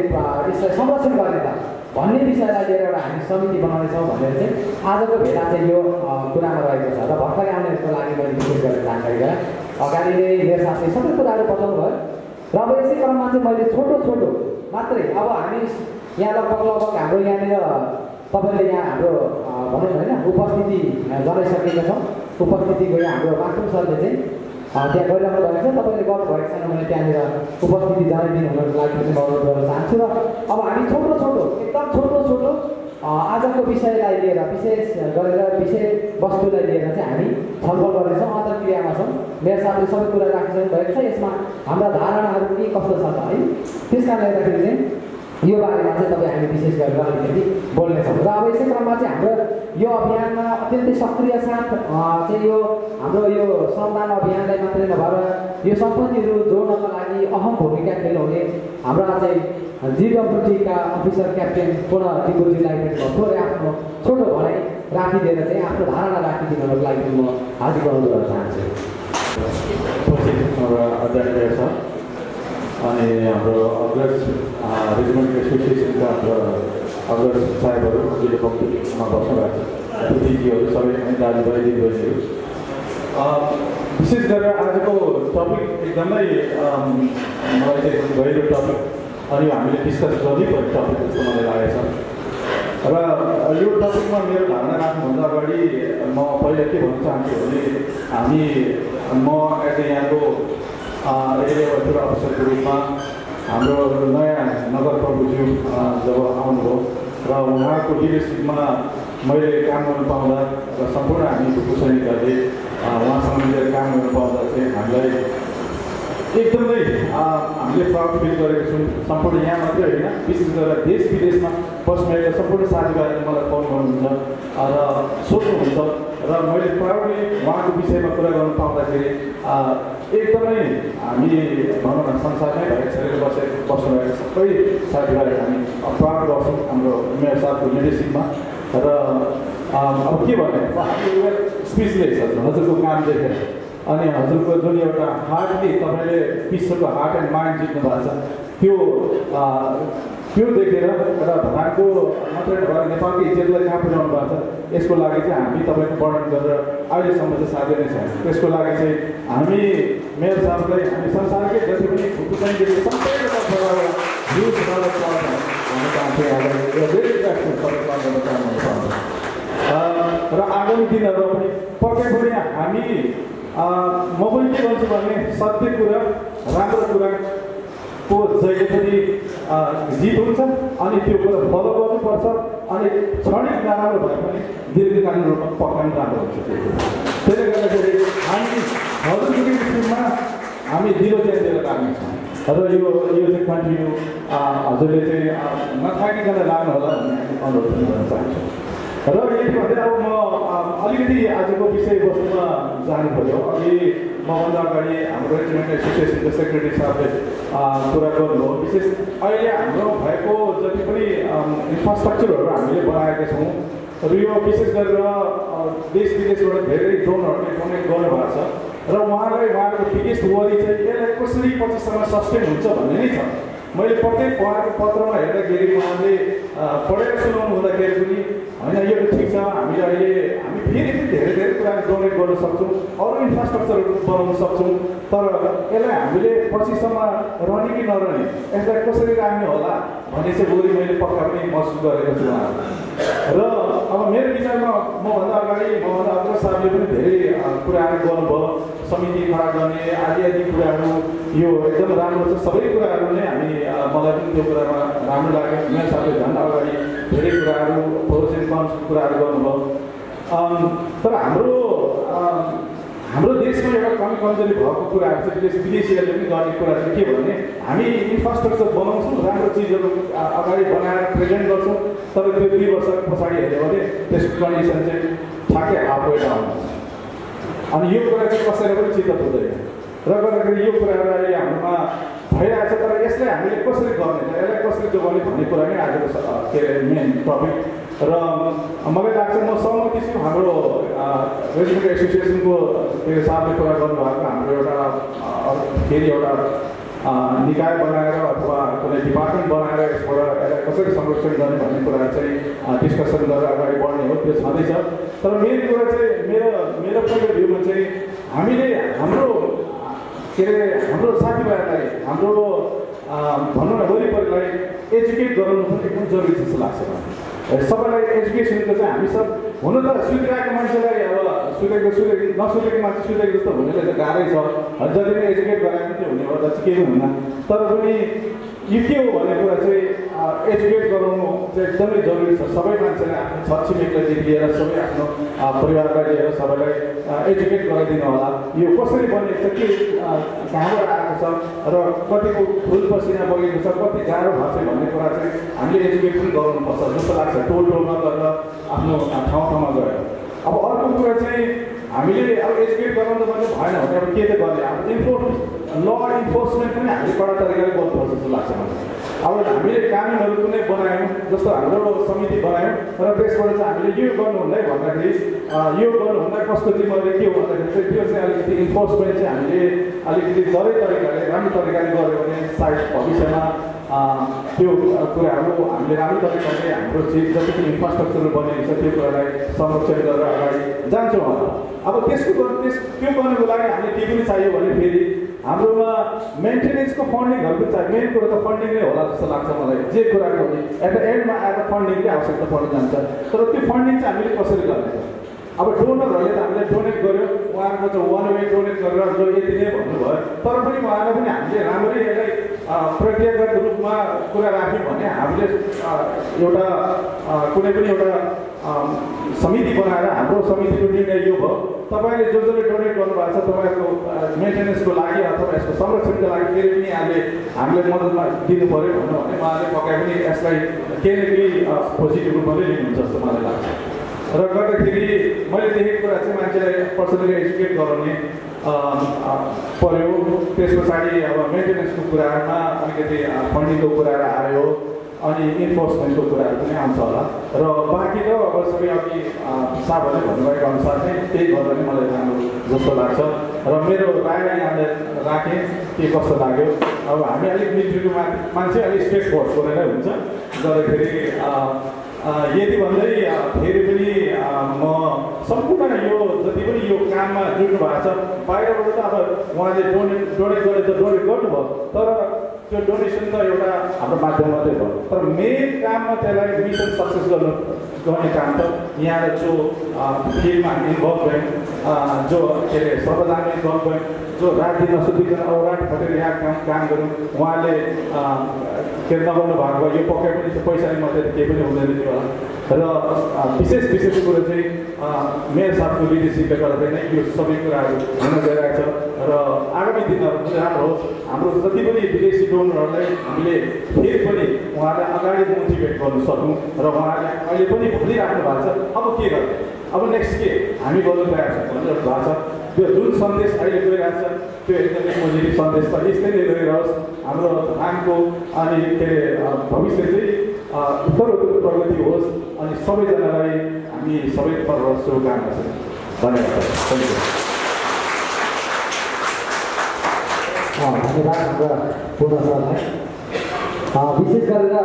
यसलाई संरक्षण गर्ने त? भन्ने विषयलाई लिएर एउटा हामी समिति बनाउनेछौँ भनेर चाहिँ आजको भेला चाहिँ यो कुरामा रहेको छ। र भर्खरै आउनेहरूको लागि मैले विशेष गरेर जानकारी गराएँ। अगाडि नै मेरो साथले सबै कुराहरू बताउनु भयो र अब यसै क्रममा चाहिँ मैले छोटो छोटो मात्रै अब हामी यहाँ लगभग लगभग हाम्रो यहाँनिर तपाईँले यहाँ हाम्रो भनौँ होइन उपस्थिति जनाइसकेका छौँ। उपस्थितिको यहाँ हाम्रो मासुम सरले चाहिँ त्यहाँ गरिरहनु भएको छ तपाईँले गर्नुभएको छैन भने त्यहाँनिर उपस्थिति जनाइदिनु हुनको लागि पनि अनुरोध गर्न चाहन्छु र अब हामी छोटो छोटो एकदम छोटो छोटो आजको विषयलाई लिएर विशेष गरेर विषय वस्तुलाई लिएर चाहिँ हामी छलफल गर्नेछौँ अन्तर्क्रियामा छौँ। मेरो साथले सबै कुरा राखिसक्नु भएको छ। यसमा हाम्रा धारणाहरू के कस्तो छ त है? त्यस कारणले गर्दाखेरि चाहिँ यो बारेमा चाहिँ तपाईँ हामी विशेष गरेर अलिकति बोल्नेछौँ र अब यसै क्रममा चाहिँ हाम्रो यो अभियानमा अत्यन्तै सक्रिय साथ चाहिँ यो हाम्रो यो श्रमदान अभियानलाई मात्रै नभएर यो सम्पत्तिहरू जोड्नको लागि अहम भूमिका खेल्नुहुने हाम्रा चाहिँ जिडब्लुटीका अफिसर क्याप्टेन पुनः म थोरै आफ्नो छोटो भनाइ राखिदिएर चाहिँ आफ्नो धारणा राखिदिनको लागि म हार्दिक अनुरोध गर्न चाहन्छु अनि हाम्रो अग्रज रेजिमेन्ट एसोसिएसनका हाम्रो अग्रज साहेबहरू अहिले पक्रिमा बस्नुभएको छ दिदीजीहरू सबै अनि दाजुभाइ दिदीबहिनीहरू विशेष गरेर आजको टपिक एकदमै मलाई चाहिँ गहिरो टपिक अनि हामीले डिस्कस गर्नैपर्ने टपिक जस्तो मलाई लागेको छ। र यो टपिकमा मेरो धारणा राख्नुभन्दा अगाडि म पहिला के भन्न चाहन्छु भने हामी म यहाँको वेलफेयर अफिसरको रूपमा हाम्रो नयाँ नगर प्रभुज्यू जब आउनुभयो र उहाँको लिडरसिपमा मैले काम गर्नु पाउँदा र सम्पूर्ण हामी भुपु सैनिकहरूले अ, उहाँसँग मिलेर काम गर्नु पाउँदा चाहिँ हामीलाई एकदमै हामीले प्राउड फिल गरेको छौँ सम्पूर्ण यहाँ मात्रै होइन विशेष गरेर देश विदेशमा बस्नुभएका सम्पूर्ण साथीभाइहरूले मलाई फोन गर्नुहुन्छ र सोध्नुहुन्छ र मैले प्राउडली उहाँको विषयमा कुरा गर्नु पाउँदाखेरि एकदमै हामी भनौँ न संसारमै भएको छरेर बसे बस्नुभएका सबै साथीभाइहरू हामी प्राउड गर्छौँ हाम्रो मेरो साथको लिडरसिपमा र अब के भने हामी स्पिचलेस हजुरको काम देखेर। अनि हजुरको जुन एउटा हार्टले तपाईँले विश्वको हार्ट एन्ड माइन्ड जित्नु भएको छ त्यो त्यो देखेर एउटा भनाएको मात्रै नभएर नेपालको इज्जतलाई कहाँ पुर्याउनु भएको छ? यसको लागि चाहिँ हामी तपाईँको वर्णन गरेर अहिलेसम्म चाहिँ साध्य नै छैन त्यसको लागि चाहिँ हामी मेयर साहबलाई हामी संसारकै जति पनि गर्न चाहनुहुन्छ। र आगामी दिनहरूमा पनि पक्कै पनि हामी म पनि के भन्छु भने सत्य कुरा राम्रो कुराको जहिले पनि जित हुन्छ अनि त्यो कुरा फलो गर्नुपर्छ अनि क्षणिक नराम्रो भए पनि दीर्घकालीन रूपमा पक्का राम्रो हुन्छ त्यसले गर्दाखेरि हामी हजुरजुकी स्कुलमा हामी दिलो चाहिँ दिएर लाग्नेछौँ र यो यो चाहिँ कन्टिन्यू हजुरले चाहिँ नथाकिकन लाग्नु होला भन्ने हामी अनुरोध गर्न चाहन्छौँ। र यही भन्दै अब म अलिकति आजको विषयवस्तुमा जानु पऱ्यो अघि मभन्दा अगाडि हाम्रो रेजिमेन्ट एसोसिएसनको सेक्रेटरी साहबले कुरा गर्नुभयो। विशेष अहिले हाम्रो भएको जति पनि इन्फ्रास्ट्रक्चरहरू हामीले बनाएका छौँ र यो विशेष गरेर देश विदेशबाट धेरै ड्रोनहरूले डोनेट गर्नुभएको छ र उहाँलाई उहाँको बिगेस्ट वरि चाहिँ यसलाई कसरी पछिसम्म सस्टेन हुन्छ भन्ने नै छ। मैले प्रत्येक उहाँको पत्रमा हेर्दाखेरि उहाँले पढेर सुनाउनु हुँदाखेरि पनि होइन यो ठिक छ हामीले अहिले हामी फेरि पनि धेरै धेरै कुरा डोनेट गर्न सक्छौँ अरू इन्फ्रास्ट्रक्चरहरू बनाउन सक्छौँ तर यसलाई हामीले पछिसम्म रहने कि नरहने यसलाई कसरी राख्ने होला? भन्ने चाहिँ वरि मैले पक्का पनि महसुस गरेको छु र अब मेरो विचारमा मभन्दा अगाडि मभन्दा अग्र साहबले पनि धेरै कुराहरू गर्नुभयो समिति खडा गर्ने आदि आदि कुराहरू यो एकदम राम्रो छ सबै कुराहरू नै हामी मलाई पनि त्यो कुरामा राम्रो लाग्यो। मेरो साथीले झन् अगाडि धेरै कुराहरू प्रोस एन्ड कुराहरू गर्नुभयो। तर हाम्रो हाम्रो देशमा एउटा कमी कमजोरी भएको कुराहरू चाहिँ विदेश विदेशीहरूले पनि गर्ने कुरा चाहिँ के भने हामी इन्फ्रास्ट्रक्चर बनाउँछौँ राम्रो चिजहरू अगाडि बनाएर प्रेजेन्ट गर्छौँ। तर त्यो दुई वर्ष पछाडि हेऱ्यो भने त्यसको कन्डिसन चाहिँ ठ्याक्कै हाफ वे डाउन हुन्छ अनि यो कुरा चाहिँ कसैले पनि चित्त बुझ्दैन र गर्दाखेरि यो अहिले हाम्रोमा भइरहेको छ तर यसलाई हामीले कसरी गर्ने यसलाई कसरी जोगाउने भन्ने कुरा नै आजको के अरे मेन टपिक र मलाई लाग्छ म सहमति छु हाम्रो रेजिमेन्ट एसोसिएसनको साहबले कुरा गर्नुभएको हाम्रो एउटा फेरि एउटा निकाय बनाएर अथवा कुनै डिपार्टमेन्ट बनाएर यसबाट यसलाई कसरी संरक्षण गर्ने भन्ने कुरा चाहिँ डिस्कसन गरेर अगाडि बढ्ने हो त्यो छँदैछ तर मेन कुरा चाहिँ मेरो मेरो पहिलो भ्यूमा चाहिँ हामीले हाम्रो के अरे हाम्रो साथीभाइहरूलाई हाम्रो भनौँ न वरिपरिलाई एजुकेट गराउनु पनि एकदम जरुरी जस्तो लाग्छ मलाई। सबैलाई एजुकेसनको चाहिँ हामी सब हुनु त सुतिरहेको मान्छेलाई अब सुतेको सुतेको नसुतेको मान्छे सुतेको जस्तो हुनेलाई त गाह्रै छ। जति नै एजुकेट गराए पनि त्यो हुनेबाट चाहिँ केही हुन्न। तर पनि यो के हो भन्ने कुरा चाहिँ एजुकेट गराउनु चाहिँ एकदमै जरुरी छ। सबै मान्छेले आफ्नो छरछिमेकलाई लिएर सबै आफ्नो परिवारलाई लिएर सबैलाई एजुकेट गराइदिनु होला। यो कसरी बनेको छ के कहाँबाट आएको छ र कतिको फुल पसिना बगेको छ कति गाह्रो भएको छ भन्ने कुरा चाहिँ हामीले एजुकेट पनि गराउनुपर्छ। जस्तो लाग्छ टोल टोलमा गरेर आफ्नो ठाउँ ठाउँमा गएर अब अर्को कुरा चाहिँ हामीले अब एजुकेट गराउनु मात्रै भएन भने अब के त गर्ने? अब इन्फोर्स ल इन्फोर्समेन्ट पनि हामीले कडा तरिकाले गर्नुपर्छ जस्तो लाग्छ मलाई। अब हामीले कानुनहरू कुनै बनायौँ जस्तो हाम्रो समिति बनायौँ र त्यसबाट चाहिँ हामीले यो गर्नुहुँदै भन्दाखेरि यो गर्नुहुँदा कस्तो जिम्मेवारी के हो भन्दाखेरि चाहिँ त्यो चाहिँ अलिकति इन्फोर्समेन्ट चाहिँ हामीले अलिकति डरै तरिकाले राम्रो तरिकाले गऱ्यो भने सायद भविष्यमा त्यो कुराहरू हामीले राम्रो तरिकाले हाम्रो चिज जति पनि इन्फ्रास्ट्रक्चरहरू बनेको छ त्यो कुरालाई संरक्षण गरेर अगाडि जान्छौँ अब। त्यसको त्यस त्यो गर्नुको लागि हामीले के पनि चाहियो भने फेरि हाम्रोमा मेन्टेनेन्सको फन्डिङहरू पनि चाहियो मेन कुरो त फन्डिङ नै होला जस्तो लाग्छ मलाई। जे कुराको एट द एन्डमा आएर फन्डिङकै आवश्यकता पर्न जान्छ। तर त्यो फन्डिङ चाहिँ हामीले कसरी गर्ने? अब डोनरहरूले त हामीले डोनेट गर्यो। उहाँहरूको चाहिँ वान वे डोनेट गरेर जो यति नै भन्नुभयो। तर पनि उहाँलाई पनि हामीले राम्ररी यसलाई प्रक्रियागत रूपमा कुरा राख्यौँ भने हामीले एउटा कुनै पनि एउटा समिति बनाएर हाम्रो समितिको निर्णय यो भयो। तपाईँले जो जसले डोनेट गर्नुभएको छ तपाईँको मेन्टेनेन्सको लागि अथवा यसको संरक्षणको लागि फेरि पनि हामीले हामीले मद्दतमा दिनु पऱ्यो भन्नु भने उहाँले पक्कै पनि यसलाई केही न केही पोजिटिभ रूपमा लिनुहुन्छ जस्तो मलाई लाग्छ। र गर्दाखेरि मैले देखेको कुरा चाहिँ मान्छेलाई पर्सनली एजुकेट गराउने पऱ्यो त्यस पछाडि अब मेन्टेनेन्सको कुरामा अलिकति फन्डिङको कुराहरू आयो। अनि इन्फोर्समेन्टको कुराहरू पनि आउँछ होला। र बाँकी त अब सबै अघि साहबहरूले भन्नुभएको अनुसार चाहिँ त्यही गर्दा नै मलाई राम्रो जस्तो लाग्छ। र मेरो राय यहाँले राखेँ के कस्तो लाग्यो। अब हामी अलिक मिलिट्रीको मान्छे अलिक स्ट्रेट फोर्स गरेर हुन्छ। गर्दाखेरि यति भन्दै फेरि पनि म सम्पूर्ण यो जति पनि यो काममा जुट्नु भएको छ बाहिरबाट त अब उहाँले डोनेट डोनेट गरे त डोनेट गर्नुभयो। तर त्यो डोनेसन त एउटा हाम्रो माध्यम मात्रै भयो। तर मेन काममा त्यसलाई मिसन सक्सेस गर्नु गर्ने काम त यहाँ जो फिल्डमा इन्भल्भ भयौँ जो के अरे सर्वजनामा इन्भल्भ भयौँ जो रात नसुतिकन औराट खटेर यहाँ काम काम गऱ्यौँ उहाँले के अरे नगर्नु भएको भए यो पक्कै पनि पैसाले मात्रै केही पनि हुँदैन थियो। होला र विशेष विशेष कुरो चाहिँ मेयर साहबको लिडरसिपले गर्दा नै यो सबै कुराहरू हुन गइरहेको छ। र आगामी दिनहरू पनि राम्रो होस् हाम्रो जति पनि विदेशी डोनरहरूलाई हामीले फेरि पनि उहाँलाई अगाडि मोटिभेट गर्नु सकौँ र उहाँले अहिले पनि भनिराख्नु भएको छ अब के गर्ने? अब नेक्स्ट के? हामी गर्नु तयार छौँ भनिरहनु भएको छ। त्यो जुन सन्देश अहिले गइरहेको छ त्यो एकदमै पोजिटिभ सन्देश त यस्तै नै गइरहोस् हाम्रो धानको अनि के अरे भविष्य चाहिँ उत्तरोत्तर प्रगति होस् अनि सबैजनालाई हामी सबै शुभकामना छ। धन्यवाद। थ्याङ्क यू धन्यवाद पूर्ण विशेष गरेर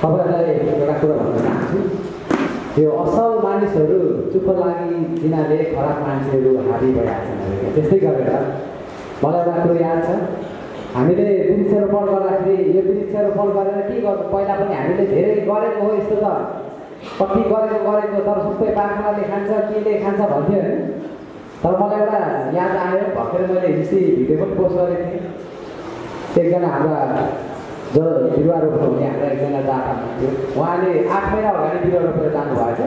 तपाईँहरूलाई एउटा कुरा भन्न चाहन्छु यो असल मानिसहरू चुप्प लागि तिनीहरूले खराब मान्छेहरू हाबी भइहाल्छन् त्यस्तै गरेर मलाई एउटा कुरो याद छ हामीले वृक्षारोपण गर्दाखेरि यो वृक्षारोपण गरेर के गर्नु पहिला पनि हामीले धेरै गरेको हो यस्तो त कति गरेको गरेको तर सबै बाख्राले खान्छ केले खान्छ भन्थ्यो होइन तर मलाई एउटा याद आयो भर्खर मैले हिस्ट्री भिडियो पनि पोस्ट गरेको थिएँ एकजना हाम्रा जो बिरुवा रोप्नु हुने हाम्रा एकजना दादा हुनुहुन्थ्यो उहाँले आठ महिना अगाडि बिरुवा रोपेर जानुभएछ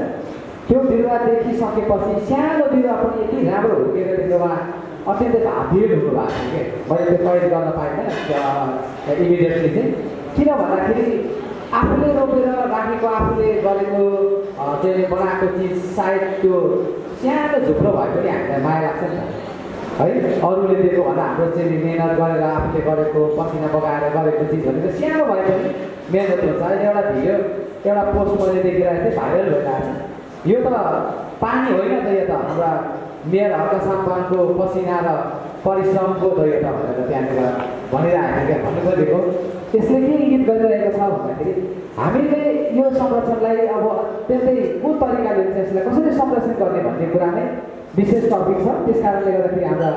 त्यो बिरुवा देखिसकेपछि सानो बिरुवा पनि यति राम्रो हुर्केर थियो उहाँ अत्यन्तै भावीर हुनुभएको थियो कि मैले त्यो कैद गर्न पाइनँ इमिडिएटली चाहिँ किन भन्दाखेरि आफूले रोपेर राखेको आफूले गरेको चाहिँ बनाएको चिज सायद त्यो सानो झुप्रो भए पनि हामीलाई माया लाग्छ नि त। है? अरूले दिएको भन्दा हाम्रो चाहिँ मिहिनेत गरेर आफूले गरेको पसिना बगाएर गरेको चिज भनेको सानो भए पनि मिहिनेत हुन्छ। एउटा भिडियो एउटा पोस्ट मैले देखिरहेको थिएँ भाइरल भइरहेको छ यो त पानी होइन त यो त हाम्रा मेयर हल्का सामानको पसिना र परिश्रमको त यो त भनेर त्यहाँनिर भनिरहेको क्या भन्नु खोजेको। त्यसले के इङ्गित गरिरहेको छ भन्दाखेरि हामीले यो संरक्षणलाई अब त्यस्तै कुन तरिकाले चाहिँ यसलाई कसरी संरक्षण गर्ने भन्ने कुरा नै विशेष टपिक छ। त्यस कारणले गर्दाखेरि हाम्रा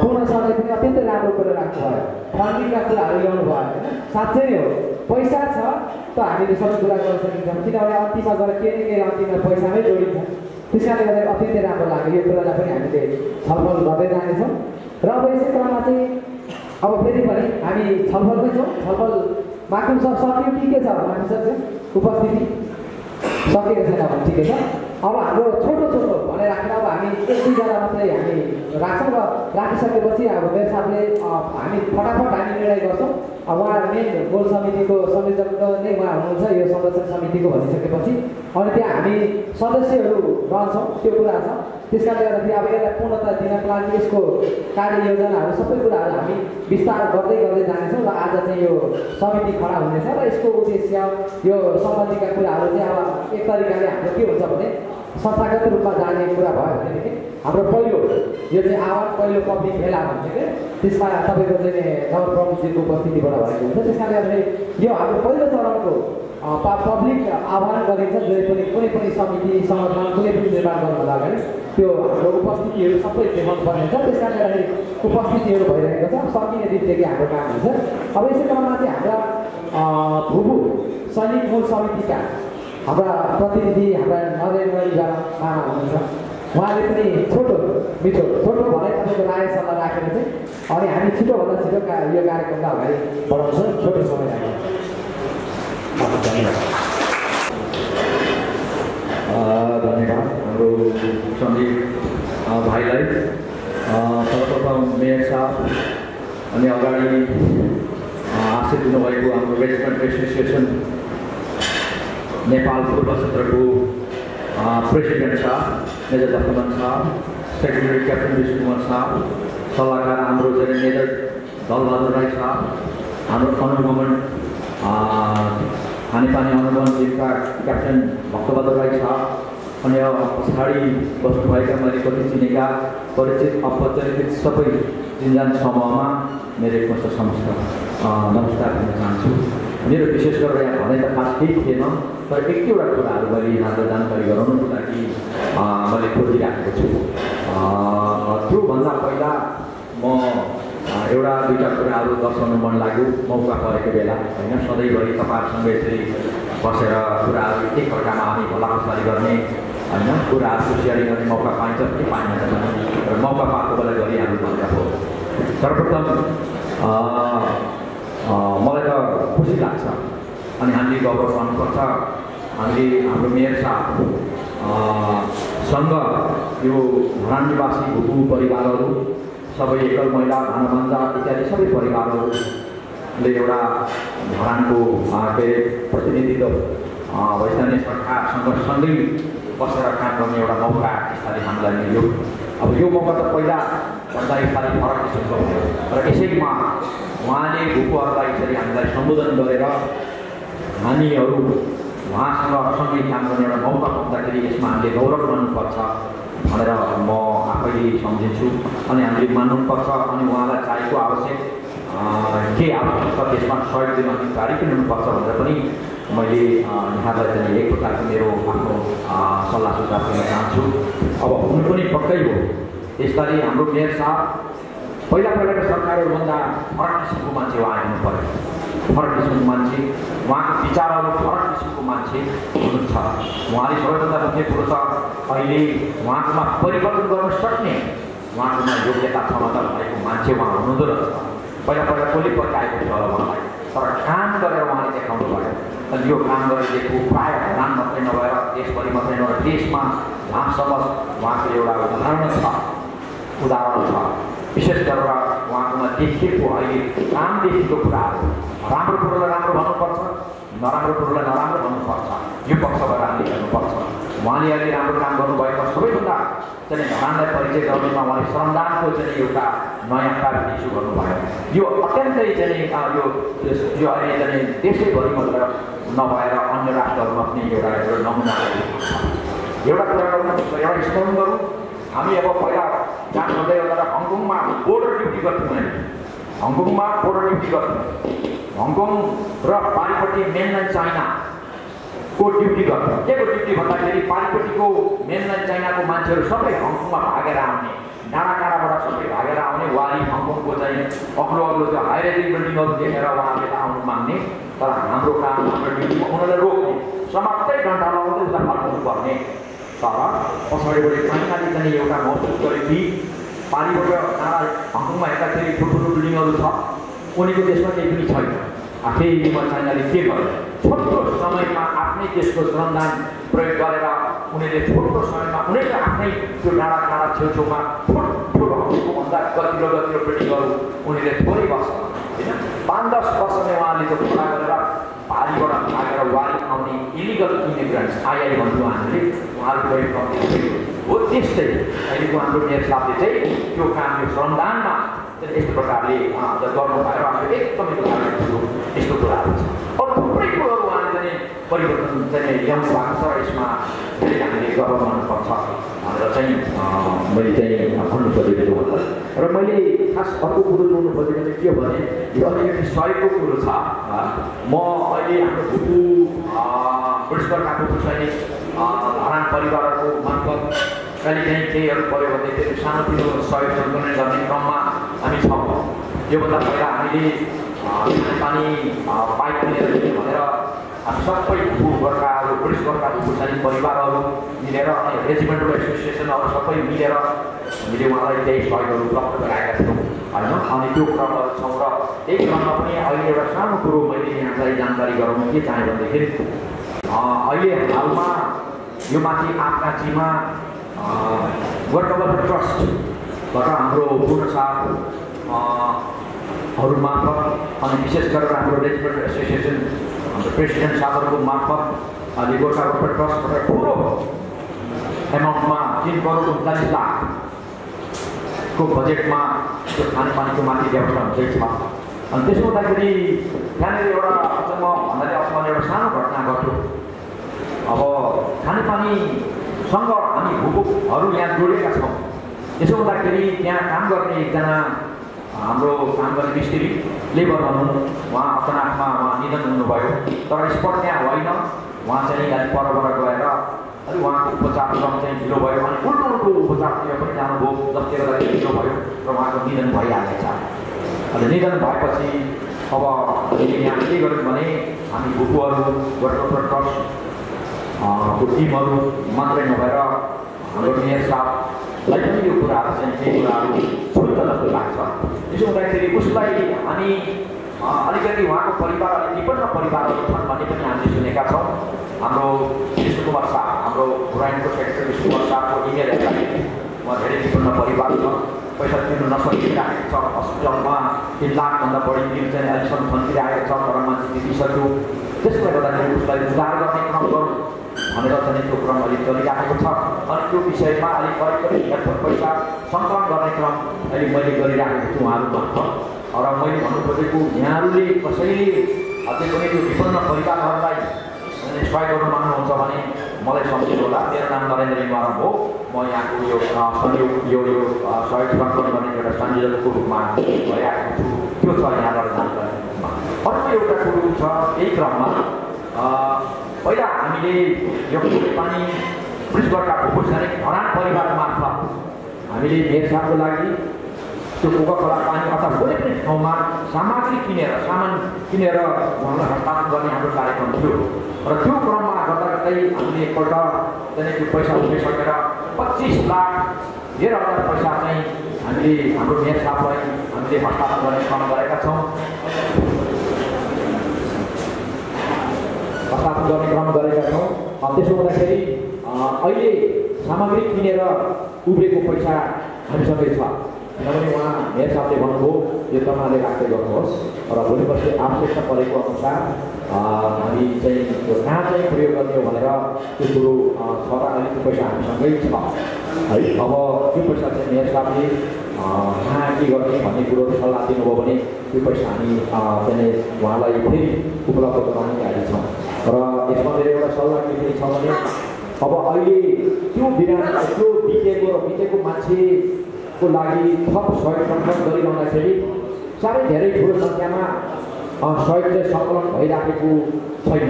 पूर्ण सरले पनि अत्यन्तै राम्रो कुरो राख्नुभयो। फन्डिङका कुराहरू ल्याउनु भयो होइन? साँच्चै नै हो। पैसा छ त हामीले सबै कुरा गर्न सकिन्छ। किनभने अन्तिममा गएर के न केही अन्तिममा पैसामै जोडिन्छ। त्यस कारणले गर्दा अत्यन्तै राम्रो लाग्यो। यो कुरालाई पनि हामीले छलफल गर्दै जानेछौँ। र अब यसै क्रममा चाहिँ अब फेरि पनि हामी छलफलमै छौँ। छलफल माकुम सर सक्यो ठिकै छ माकुम सर चाहिँ उपस्थिति। सकेको छैन भने ठिकै छ। अब हाम्रो छोटो छोटो भनेर राखेर अब हामी एक दुईजना मात्रै हामी राख्छौँ र राखिसकेपछि अब साहबले हामी फटाफट हामी निर्णय गर्छौँ। उहाँ मेन गोल समितिको संयोजक नै उहाँ हुनुहुन्छ यो संरक्षण समितिको भनिसकेपछि। अनि त्यहाँ हामी सदस्यहरू रहन्छौँ त्यो कुरा छ। त्यस कारणले गर्दाखेरि अब यसलाई पूर्णता दिनको लागि यसको कार्ययोजनाहरू सबै कुराहरू हामी विस्तार गर्दै गर्दै जानेछौँ र आज चाहिँ यो समिति खडा हुनेछ र यसको उद्देश्य यो सम्बन्धीका कुराहरू चाहिँ अब एक तरिकाले हाम्रो के हुन्छ भने संस्थागत रूपमा जाने कुरा भयो भनेदेखि हाम्रो पहिलो यो चाहिँ आवाज पहिलो पब्लिक भेला भन्छ क्या त्यसमा तपाईँको चाहिँ नगर प्रमुखजीको उपस्थितिबाट भएको हुन्छ त्यस कारणले यो हाम्रो पहिलो चरणको पब्लिक आह्वान गरिन्छ जो पनि कुनै पनि समिति सङ्गठन कुनै पनि निर्माण गर्नुभन्दा अगाडि त्यो हाम्रो उपस्थितिहरू सबै देखाउनु पर्ने छ त्यस कारणले गर्दाखेरि उपस्थितिहरू भइरहेको छ। सकिने दिनदेखि हाम्रो काम हुन्छ। अब यसै क्रममा चाहिँ हाम्रा भुभु सैनिक मूल समितिका हाम्रा प्रतिनिधि हाम्रा नरेन्द्र मामा हुनुहुन्छ। उहाँले पनि छोटो मिठो छोटो भनाइ तपाईँको राय सल्लाह राखेर चाहिँ अनि हामी छिटोभन्दा छिटो का यो कार्यक्रमलाई अगाडि बढाउँछौँ। छोटो समय धन्यवाद। हाम्रो सन्दीप भाइलाई। सर्वप्रथम मेयर साहब अनि अगाडि आशिष दिनुभएको हाम्रो रेजिमेन्ट एसोसिएसन नेपाल पूर्व क्षेत्रको प्रेसिडेन्ट साहब मेजर लक्ष्मण साहब सेक्रेटरी क्याप्टन विष्णु कुमार साहब सल्लाहकार हाम्रो चाहिँ मेजर दलबहादुर राई साहब हाम्रो अनुगमन खानेपानी अनुबन्ध टिमका क्याप्टेन भक्तबहादुर राई छ अनि अब पछाडि बस्नुभएका मैले कति चिनेका परिचित अपरिचित सबै चिन्जान समूहमा मेरो एकमात्र समस्त नमस्कार दिन चाहन्छु। मेरो विशेष गरेर यहाँ भनाइ त खास केही थिएन। तर एक दुईवटा कुराहरू मैले यहाँलाई जानकारी गराउनुको लागि मैले खोजिराखेको छु त्योभन्दा पहिला म एउटा दुईवटा कुराहरू दर्शाउनु मन लाग्यो मौका परेको बेला होइन? सधैँभरि तपाईँहरूसँग यसरी बसेर कुराहरू एकअर्कामा हामी भला खुसारी गर्ने होइन? कुराहरूको सेयरिङ गर्ने मौका पाइन्छ कि पाइँदैन र मौका पाएको बेला गरिहाल्नु भनेर हो। सर्वप्रथम मलाई त खुसी लाग्छ। अनि हामीले गौरव गर्नुपर्छ हामीले हाम्रो मेयर साहबसँग यो धरान निवासी भूभू परिवारहरू सबै एकल महिला भानुभन्जा इत्यादि सबै परिवारहरूले एउटा धरानको के अरे प्रतिनिधित्व स्थानीय सरकारसँग सँगै बसेर काम गर्ने एउटा मौका यसपालि हामीलाई मिल्यो। अब यो मौका त पहिला भन्दा यसपालि फरक किसिमको भयो र यसैमा उहाँले भूकोहरूलाई यसरी हामीलाई सम्बोधन गरेर हामीहरू उहाँसँग सँगै काम गर्ने एउटा मौका पाउँदाखेरि यसमा हामीले गौरव गर्नुपर्छ भनेर म आफैले सम्झिन्छु अनि हामीले मान्नुपर्छ अनि उहाँलाई चाहिएको आवश्यक के आवश्यक छ त्यसमा सहयोग दिन गाडी पनि हुनुपर्छ भनेर पनि मैले यहाँलाई चाहिँ एक प्रकारको मेरो आफ्नो सल्लाह सुझाव दिन चाहन्छु अब हुनु पनि पक्कै हो यसपालि हाम्रो मेयर साहब पहिला पहिलाको सरकारहरूभन्दा फरक किसिमको मान्छे उहाँ हुनु पऱ्यो। फरक किसिमको मान्छे। उहाँको विचारहरू फरक किसिमको मान्छे हुनुहुन्छ। उहाँले सबैभन्दा मुख्य कुरो छ अहिले उहाँकोमा परिवर्तन गर्न सक्ने उहाँकोमा योग्यता क्षमता भएको मान्छे उहाँ हुनुहुँदो रहेछ। पहिला पहिला कसले पर्काएको छ होला उहाँलाई तर काम गरेर उहाँले देखाउनु भयो अनि यो काम गरेर दिएको प्रायः मात्रै नभएर देशभरि मात्रै नभएर देशमा जहाँसम्म उहाँको एउटा उदाहरण छ। उदाहरण छ। विशेष गरेर उहाँकोमा देखिएको अहिले कामदेखिको कुराहरू राम्रो कुरोलाई राम्रो भन्नुपर्छ नराम्रो कुरोलाई नराम्रो भन्नुपर्छ। यो पक्षबाट हामीले हेर्नुपर्छ। उहाँले अहिले राम्रो काम गर्नुभएको सबैभन्दा चाहिँ धरानलाई परिचय गराउनुमा उहाँले श्रमदानको चाहिँ एउटा नयाँ कार्य इस्यु गर्नुभयो। यो अत्यन्तै चाहिँ यो यो अहिले चाहिँ देशैभरि मात्र नभएर अन्य राष्ट्रहरूमा पनि एउटा एउटा नमुना एउटा कुरा गरौँ एउटा स्मरण गरौँ। हामी अब पहिला जान गर्दै गर्दा हङकङमा बोर्डर ड्युटी गर्थ्यौँ हामी हङकङमा बोर्डर ड्युटी गर्थ्यौँ हङकङ र पारिपट्टि मेनल्यान्ड चाइनाको ड्युटी गर्थ्यौँ के को ड्युटी भन्दाखेरि पारिपट्टिको मेनल्यान्ड चाइनाको मान्छेहरू सबै हङकङमा भागेर आउने डाँडा काँडाबाट सबै भागेर आउने वारी हङकङको चाहिँ अग्लो अग्लो त्यो हाई रेटिङ बिल्डिङहरू देखेर उहाँहरूले आउनु माग्ने तर हाम्रो काम हाम्रो ड्युटीमा उनीहरूलाई रोक्ने समाप्तै घन्टा लगाउँदै उसलाई फर्काउनु पर्ने तर पछाडिबाट चाइनाले चाहिँ एउटा महसुस गरे कि पारिबाट टाढा हङकङमा हेर्दाखेरि ठुल्ठुलो बिल्डिङहरू छ। उनीको देशमा केही पनि छैन। फेरिमा चाइनाले के गर्यो? छोटो समयमा आफ्नै देशको श्रमदान प्रयोग गरेर उनीहरूले छोटो समयमा उनीहरूले आफ्नै त्यो डाँडा काँडा छेउछेउमा ठुलो भन्दा गतिलो गतिलो बिल्डिङहरू उनीहरूले थोरै बस्छ। होइन? पाँच दस वर्षले उहाँले त्यो खडा गरेर भारीबाट भागेर वारी आउने इलिगल इमिग्रेन्ट्स आइआई भन्थ्यौँ हामीले उहाँहरू गर्दै हो। त्यस्तै अहिलेको हाम्रो साहबले चाहिँ त्यो काम यो श्रमदानमा यस्तो प्रकारले गर्नु भएर हामीले एकदमै यस्तो कुराहरू छ अब थुप्रै कुरोहरू उहाँले चाहिँ परिवर्तन चाहिँ ल्याउनु भएको छ र यसमा धेरै हामीले गर्व गर्नुपर्छ भनेर चाहिँ मैले चाहिँ भन्नु खोजेको छु र मैले खास अर्को कुरो जोड्नु खोजेको चाहिँ के भने यो अलिकति सहयोगको कुरो छ म अहिले हाम्रो ब्रिटिस सरकारको सैनिक धरान परिवारहरूको मार्फत कहिले काहीँ केहीहरू पऱ्यो भनेदेखि सानोतिनो सहयोग सङ्कलन गर्ने क्रममा हामी छौँ योभन्दा पहिला हामीले पानी पाइप लिएर भनेर सबै गोर्खाहरू ब्रिटिस गोर्खाहरू खुर्सानी परिवारहरू मिलेर अनि रेजिमेन्टल एसोसिएसनहरू सबै मिलेर हामीले उहाँलाई केही सहयोगहरू प्राप्त गराएका थियौँ होइन? अनि त्यो क्रमहरू छौँ र त्यही क्रममा पनि अहिले एउटा सानो कुरो मैले यहाँलाई जानकारी गराउनु के चाहेँ भनेदेखि अहिले हालमा यो माथि आकाजीमा गोर्खाबल ट्रस्टबाट हाम्रो पूर्ण साहहरू मार्फत अनि विशेष गरेर हाम्रो रेजिमेन्ट एसोसिएसन प्रेसिडेन्ट साहबहरूको मार्फत अहिले गोर्खा गोर्खा ट्रस्टबाट ठुलो एमाउन्टमा तिन करोड उन्चालिस लाखको बजेटमा त्यो खानेपानीको माथि व्यवस्था हुँदैछ अनि त्यसो हुँदाखेरि त्यहाँनिर एउटा अचम्म भन्नाले अचम्म एउटा सानो घटना घट्यो अब खानेपानीसँग हामी भूकहरू यहाँ जोडिएका छौँ त्यसो हुँदाखेरि त्यहाँ काम गर्ने एकजना हाम्रो काम गर्ने मिस्त्री लेबर भनौँ उहाँ अचानकमा उहाँ निधन हुनुभयो। तर स्पट त्यहाँ होइन। उहाँ चाहिँ अलिक परबाट गएर अलिक उहाँको उपचार क्रम चाहिँ ढिलो भयो अनि उल्टो उल्टो उपचारतिर पनि जानुभयो जसले गर्दाखेरि ढिलो भयो र उहाँको निधन भइहालेछ। अनि निधन भएपछि अब यहाँ के गर्यौँ भने हामी भुकुहरू डक्टर ट्रस्ट को टिमहरू मात्रै नभएर हाम्रो मेयर साहबलाई पनि यो कुराहरू चाहिँ केही कुराहरू छुट्ट जस्तो लाग्छ त्यसो हुँदाखेरि उसलाई हामी अलिकति उहाँको परिवार अलिक विपन्न परिवारहरू छन् भन्ने पनि हामीले सुनेका छौँ। हाम्रो विष्णु कुमार शाह हाम्रो पुराणको सेक्रेटरी विष्णु कुमार शाहको इमेल हेर्दाखेरि उहाँ धेरै विपन्न परिवार छ। पैसा तिर्नु नसकिरहेको छ। हस्पिटलमा तिन लाखभन्दा बढी बिल चाहिँ अहिलेसम्म थन्किरहेको छ। तर मान्छे तिरिसक्यो त्यसले गर्दाखेरि उसलाई उद्धार गर्ने क्रम गरौँ। भनेर चाहिँ त्यो क्रम अलिक चलिरहेको छ अनि त्यो विषयमा अलिक करिब हेरफेर पैसा सङ्कलन गर्ने क्रम अहिले मैले गरिरहेको छु उहाँहरू मार्फत र मैले भन्नु खोजेको यहाँहरूले कसैले अझै पनि त्यो विपन्न परिवारहरूलाई सहयोग गर्न माग्नुहुन्छ भने मलाई सम्झिनु होला मेरो नाम नरेन्द्र निवारम हो म यहाँको यो अ, संयोग यो यो सहयोग सङ्कलन गर्ने एउटा संयोजकको रूपमा भइरहेको छु त्यो छ यहाँबाट जानकारीमा अर्को एउटा कुरो छ यही क्रममा पहिला हामीले यो कुरो पानी ब्रिजबाट भुकुसने धरान परिवार मार्फत हामीले मेयर साहबको लागि त्यो कोका कोला पानी अथवा कुनै पनि ठाउँमा सामग्री किनेर सामान किनेर उहाँलाई हस्तान्तरण गर्ने हाम्रो कार्यक्रम थियो। र त्यो क्रममा गर्दा गर्दै हामीले एकपल्ट चाहिँ त्यो पैसा उठाइसकेर पच्चिस लाख डेढ हजार पैसा चाहिँ हामीले हाम्रो मेयर साहबलाई हामीले हस्तान्तरण गर्ने क्रम गरेका छौँ। हस्तान्तरण गर्ने क्रम गरेका छौँ। त्यसो हुँदाखेरि अहिले सामग्री किनेर उब्रेको पैसा हामीसँगै छ। किनभने उहाँ मेयर साहबले भन्नुभयो यो तपाईँहरूले राख्दै गर्नुहोस्। र भोलि पर्सि आवश्यकता परेको अनुसार हामी चाहिँ त्यो कहाँ चाहिँ प्रयोग गर्ने हो भनेर त्यो कुरो छ र त्यो पैसा हामीसँगै छ। है अब त्यो पैसा चाहिँ मेयर साहबले कहाँ के गर्ने भन्ने कुरो सल्लाह दिनुभयो भने त्यो पैसा हामी चाहिँ उहाँलाई फेरि उपलब्ध गराउने गाडी छौँ। र यसमा मेरो एउटा सल्लाह के पनि छ भने अब अहिले त्यो बिरामी त्यो बितेको र बितेको मान्छेको लागि थप सहयोग सङ्कलन गरिरहँदाखेरि साह्रै धेरै ठुलो सङ्ख्यामा सहयोग चाहिँ सङ्कलन भइराखेको छैन।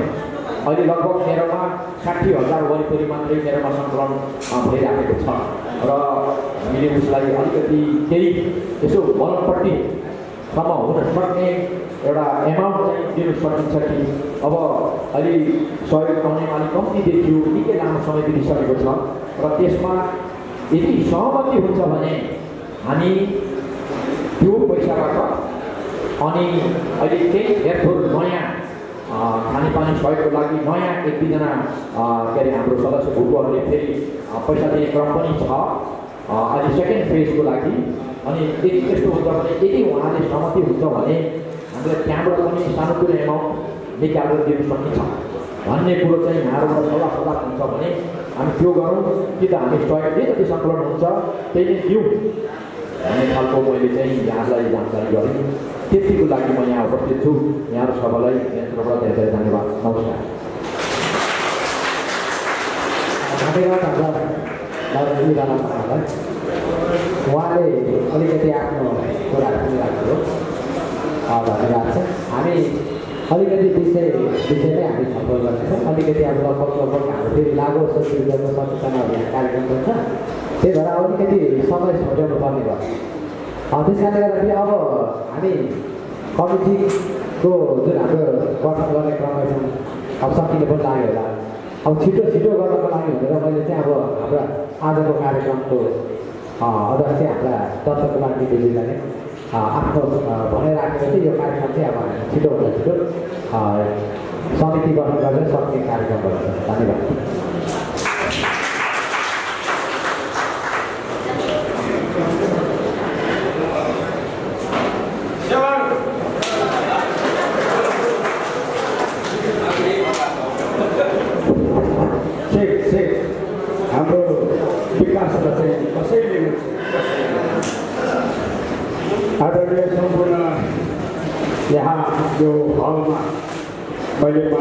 अहिले लगभग मेरोमा साठी हजार वरिपरि मात्रै मेरोमा सङ्कलन भइराखेको छ। र हामीले उसलाई अलिकति केही यसो बलपट्टिसम्म हुन सक्ने एउटा एमाउन्ट दिनु सकिन्छ कि? अब अलि सहयोग पाउने अलिक कम्ती देखियो निकै लामो समय बितिसकेको छ। र त्यसमा यदि सहमति हुन्छ भने हामी त्यो पैसाबाट अनि अहिले केही हेरफोर नयाँ खानेपानी सहयोगको लागि नयाँ एक दुईजना के अरे हाम्रो सदस्य भूकोहरूले फेरि पैसा दिने क्रम पनि छ। अहिले सेकेन्ड फेजको लागि अनि यदि त्यस्तो हुन्छ भने यदि उहाँले सहमति हुन्छ भने हामीले त्यहाँबाट पनि सानोतिनो एमाउन्ट निकालेर दिनु सकिन्छ भन्ने कुरो चाहिँ यहाँबाट सल्लाह सल्लाह हुन्छ भने हामी त्यो गरौँ कि त हामी सहयोग जति सङ्कलन हुन्छ त्यही नै दिउँ भन्ने खालको मैले चाहिँ यहाँलाई जानकारी गरेँ त्यतिको लागि म यहाँ उपस्थित छु यहाँहरू सबैलाई यहाँबाट धेरै धेरै धन्यवाद नमस्कार उहाँले अलिकति आफ्नो कुराहरू पनि राख्नुभयो धन्यवाद छ। हामी अलिकति विषय विषयमै हामी छलफल गर्नेछौँ। अलिकति अब लगभग लगभग हाम्रो फेरि लागु विरुद्धको सचेतना अभियान कार्यक्रम पनि छ त्यही भएर अलिकति समय छोड्याउनु पर्ने भयो। त्यस कारणले गर्दाखेरि अब हामी कमिटीको जुन हाम्रो गठन गर्ने क्रममा छौँ अब सकिने पनि लाग्यो होला। अब छिटो छिटो गर्नको लागि भनेर मैले चाहिँ अब हाम्रा आजको कार्यक्रमको अध्यक्ष हाम्रा दत्त कुमार अ, आफ्नो भनाइ राखेको चाहिँ यो कार्यक्रम चाहिँ अब छिटोभन्दा छिटो समिति गठन गरेर सक्ने कार्यक्रम गर्छ धन्यवाद ठिक ठिक हाम्रो विकासलाई चाहिँ कसैले आदरणीय सम्पूर्ण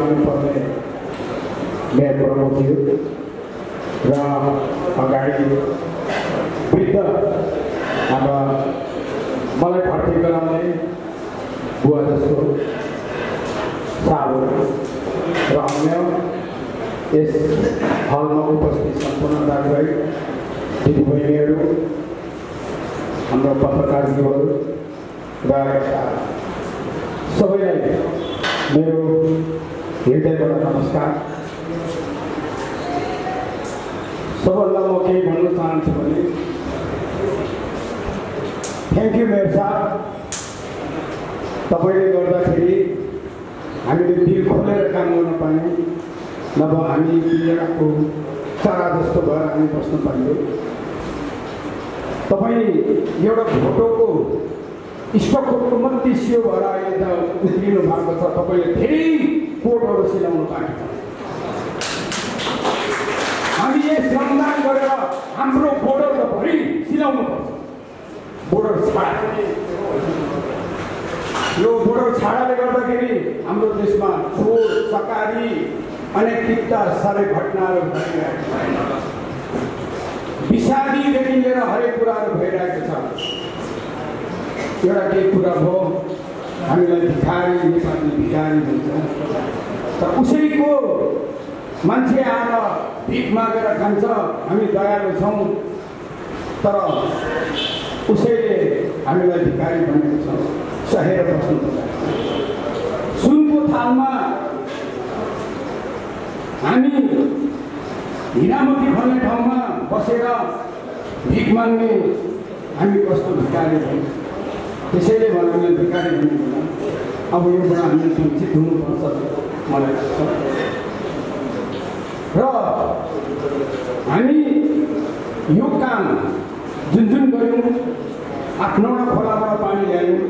लाग्नुपर्ने मेरो प्रमुख थियो र अगाडि वृद्ध हाम्रा मलाई भर्ती गराउने बुवा जस्तो साबु र अन्य यस हलमा उपस्थित सम्पूर्ण दाजुभाइ दिदीबहिनीहरू हाम्रो पत्रकारज्यूहरू र यस्ता सबैलाई मेरो हृदयबाट नमस्कार सबभन्दा म केही भन्न चाहन्छु भने थ्याङ्क यू मेरो साथ तपाईँले गर्दाखेरि हामीले दिल खोलेर काम गर्न पायौँ। नभए हामी पिँजडाको चरा जस्तो भएर हामी बस्नु पाइयो। तपाईँ एउटा भोटोको स्टकको मात्रै सियो भएर अहिले त उत्रिनु भएको छ। तपाईँले धेरै कोटहरू सिलाउनु पाएको छ हामी यस श्रमदान गरेर हाम्रो बोर्डर त भरि सिलाउनु पर्छ बोर्डर छाडा यो बोर्डर छाडाले गर्दाखेरि हाम्रो देशमा चोर सकारी अनैतिकता साह्रै घटनाहरू भइरहेको छ। विषादीदेखि लिएर हरेक कुराहरू भइरहेको छ। एउटा केही कुरा भयो हामीलाई भिखारी नेपाली भिखारी भन्छ। त उसैको मान्छे आएर भिख मागेर खान्छ हामी दयालु छौँ। तर उसैले हामीलाई भिखारी भनेको छ। सहेर बस्नु। सुनको थालमा हामी हिरामती भन्ने ठाउँमा बसेर भिख माग्ने हामी कस्तो भिखारी भयौँ? त्यसैले भन्नु भिखारी भन्ने अब योबाट हामी चिन्तित हुनुपर्छ मलाई लाग्छ। र हामी यो काम जुन जुन गऱ्यौँ आफ्नोवटा खोलाबाट पानी ल्यायौँ।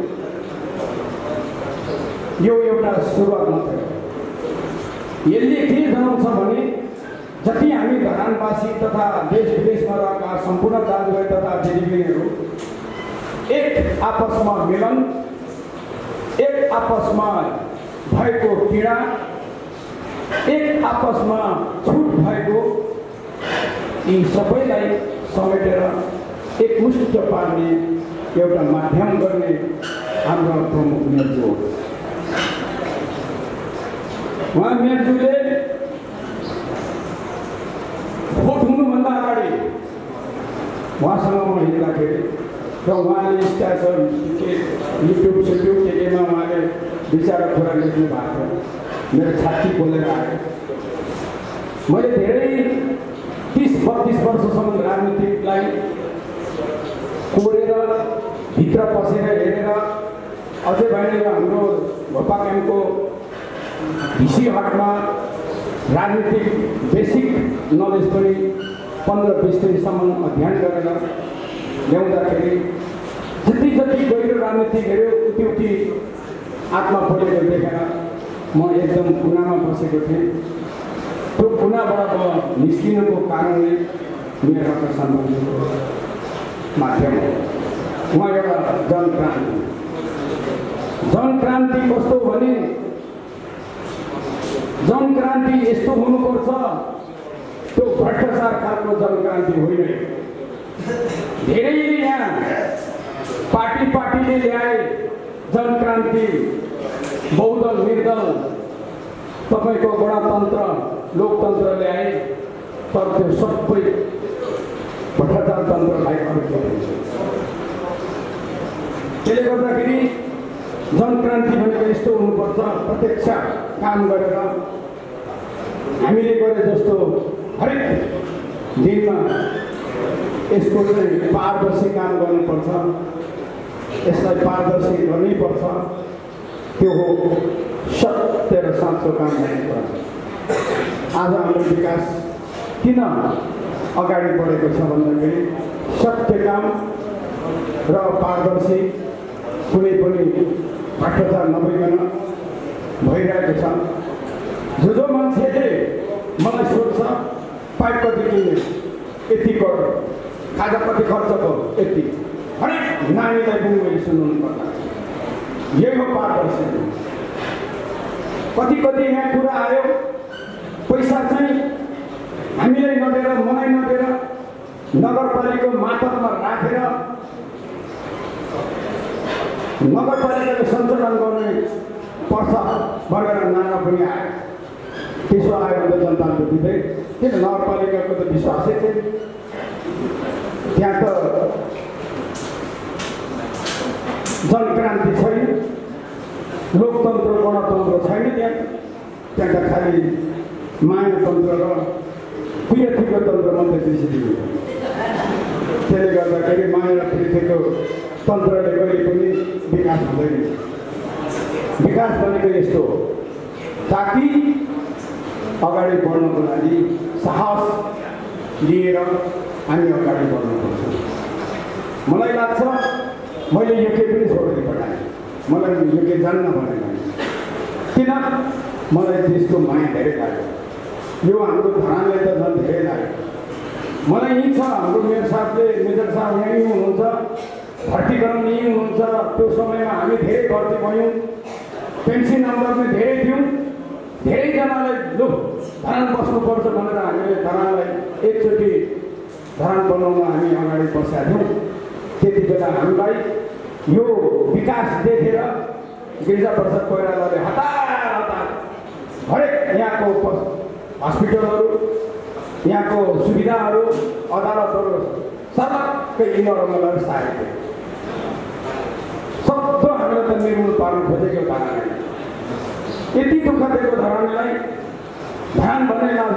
यो एउटा सुरुवात मात्रै यसले के जनाउँछ भने जति हामी धरानवासी तथा देश विदेशमा रहेका सम्पूर्ण दाजुभाइ तथा दिदीबहिनीहरू एक आपसमा मिलन एक आपसमा भएको पीडा एक आपसमा छुट भएको यी सबैलाई समेटेर एकमुष्ट पार्ने एउटा माध्यम गर्ने हाम्रो प्रमुख मेर्जु हो। उहाँ मेर्जुले भोट हुनुभन्दा अगाडि उहाँसँग म हिँड्दाखेरि र उहाँले स्ट्याटर के युट्युब सुट्युब के केमा उहाँले विचार कुरा लेख्नु भएको थियो मेरो छाती बोलेर आयो मैले धेरै तिस बत्तिस वर्षसम्म राजनीतिकलाई कोरेर भित्र पसेर हेरेर अझै बाहिर हाम्रो घोपा क्याम्पको भिसी हटमा राजनीतिक बेसिक नलेज पनि पन्ध्र बिस दिनसम्म अध्ययन गरेर ल्याउँदाखेरि जति जति गहिरो राजनीति हेऱ्यो उति उति आत्मा खोलेको देखेर म एकदम कुनामा बसेको थिएँ। त्यो कुनाबाट म निस्किनुको कारणले मेरो सम्बन्धीको माध्यम हो। उहाँ एउटा जनक्रान्ति। जनक्रान्ति कस्तो भने जनक्रान्ति यस्तो हुनुपर्छ। त्यो भ्रष्टाचार खालको जनक्रान्ति होइन। धेरैले यहाँ पार्टी पार्टीले ल्याए जनक्रान्ति बहुदल निर्दल तपाईँको गणतन्त्र लोकतन्त्र ल्याए तर त्यो सबै भ्रष्टाचार तन्त्रलाई अर्को त्यसले गर्दाखेरि जनक्रान्ति भनेको यस्तो हुनुपर्छ प्रत्यक्ष काम गरेर। हामीले गरे जस्तो हरेक दिनमा यसको चाहिँ पारदर्शी काम गर्नुपर्छ। यसलाई पारदर्शी गर्नैपर्छ। त्यो हो सत्य र साँचो काम गर्नुपर्छ आज हाम्रो विकास किन अगाडि बढेको छ भन्दाखेरि सत्य काम र पारदर्शी कुनै पनि भ्रष्टाचार नभइकन भइरहेको छ। जो जो मान्छेले मलाई सोध्छ पाइप कति किन्ने? यति कर खाजा कति खर्च भयो? यति। हरेक नानीलाई पनि मैले सुनाउनु पर्दा यही हो कति कति यहाँ कुरा आयो। पैसा चाहिँ हामीलाई नदिएर मलाई नदिएर नगरपालिकाको मातहतमा राखेर नगरपालिकाले सञ्चालन गर्ने पर्छ भनेर नारा पनि आयो त्यसो आयो भने त जनताले दिँदै किन नगरपालिकाको त विश्वासै थिएन। त्यहाँ त जनक्रान्ति छैन। लोकतन्त्र गणतन्त्र छैन त्यहाँ। त्यहाँ त खालि माया तन्त्र र कुयथीको तन्त्र मात्रै त्यसरी त्यसले गर्दाखेरि माया पृथ्वीको तन्त्रले कहिले पनि विकास हुँदैन। विकास भनेको यस्तो हो। ताकि अगाडि बढ्नको लागि साहस लिएर हामी अगाडि बढ्नुपर्छ मलाई लाग्छ मैले यो केही पनि छोडेर पठाएँ मलाई यो केही जान्न भनेन किन? मलाई देशको माया धेरै लाग्यो। यो हाम्रो धरानलाई त झन् धेरै लाग्यो। मलाई यहीँ छ हाम्रो मेरो साथले मेजर साहब यहीँ हुनुहुन्छ। भर्तीकरण यहीँ हुनुहुन्छ त्यो समयमा हामी धेरै भर्ती भयौँ। पेन्सन नम्बर पनि धेरै थियौँ। धेरैजनालाई लु धरान बस्नुपर्छ भनेर हामीले धरानलाई एकचोटि धरान बनाउन हामी अगाडि बसेका थियौँ। त्यति बेला हामीलाई यो विकास देखेर गिरिजा प्रसाद कोइरालाले हतार हतार हरेक यहाँको हस्पिटलहरू यहाँको सुविधाहरू अदालतहरू सबकै यिनीहरूमा लगेर सहायक हामीलाई त निर्मूल पार्नु खोजेको धरानलाई यति दुःख दिएको धरानलाई ध्यान भन्ने नाम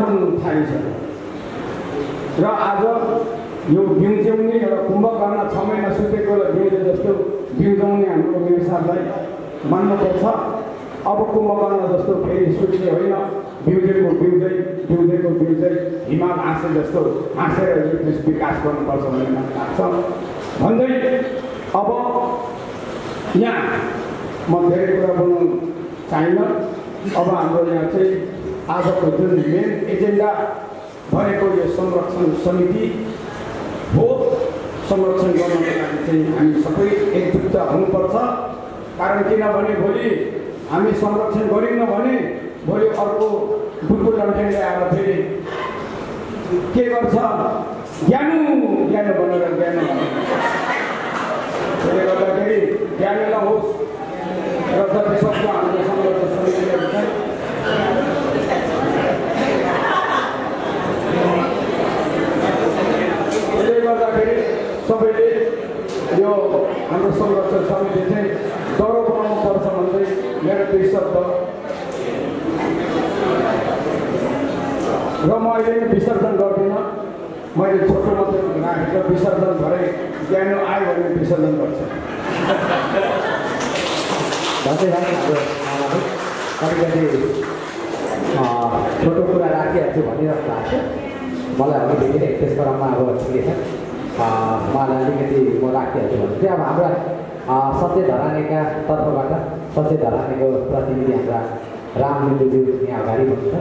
थालिसक्यो र आज यो बिउज्याउने एउटा कुम्भकर्ण छ महिना सुतेको बिउजे जस्तो बिउजाउने हाम्रो मेरो साथलाई मान्नुपर्छ अब कुम्भकर्ण जस्तो फेरि सुत्ने होइन। बिउजेको बिउजै बिउजेको बिउजै हिमाल हाँसे जस्तो हाँसेर विकास गर्नुपर्छ भन्ने मलाई लाग्छ। भन्दै अब यहाँ म धेरै कुरा बोल्नु चाहिनँ अब हाम्रो यहाँ चाहिँ आजको जुन मेन एजेन्डा भनेको यो संरक्षण समिति हो संरक्षण गर्नको लागि चाहिँ हामी सबै एकजुट हुनुपर्छ। कारण किनभने भोलि हामी संरक्षण गरिनौँ भने भोलि अर्को बुटको लन्ठेले आएर फेरि के गर्छ? ज्ञानु ज्ञानु भनेर ज्ञानु। त्यसले गर्दाखेरि ज्ञान नहोस् र जति सक्दो हाम्रो संरक्षण समितिहरू चाहिँ त्यसले गर्दाखेरि सबैले यो हाम्रो संरक्षण समिति चाहिँ डह्रो बनाउनुपर्छ भन्दै मेरो दुई शब्द र म अहिले विसर्जन गर्दिनँ मैले छोटो मात्रै राखेर विसर्जन भरे ज्ञान आयो भने विसर्जन गर्छ धन्यवाद अलिकति छोटो कुरा राखिहाल्छु भनिरहेको थियो मलाई अलिकति नै त्यस क्रममा अब ठिकै छ। उहाँलाई अलिकति म राखिहाल्छु भने चाहिँ अब हाम्रा सत्य धरानेका तर्फबाट सत्य धरानेको प्रतिनिधि हाम्रा राम लिम्बुज्यू यहाँ अगाडि हुनुहुन्छ।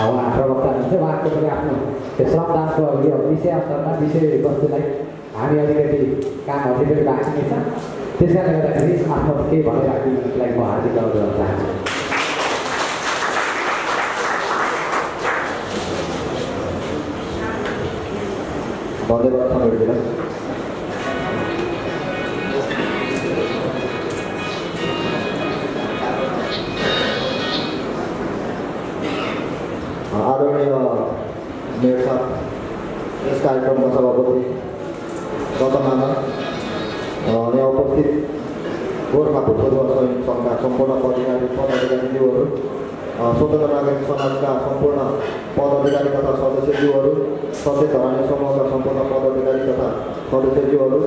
उहाँ प्रवक्ता हुनुहुन्छ। उहाँको पनि आफ्नो त्यो श्रमदानको यो विषय अवसरमा विषय वस्तुलाई हामी अलिकति कामहरूले पनि छ त्यस कारणले गर्दाखेरि आफ्नो केही भनेर राखिदिनुको लागि म हार्दिक अनुरोध चाहन्छु आदरणीय नागरिक समाजका सम्पूर्ण पदाधिकारी तथा सदस्यज्यूहरू सचेत धरानी समूहका सम्पूर्ण पदाधिकारी तथा सदस्यज्यूहरू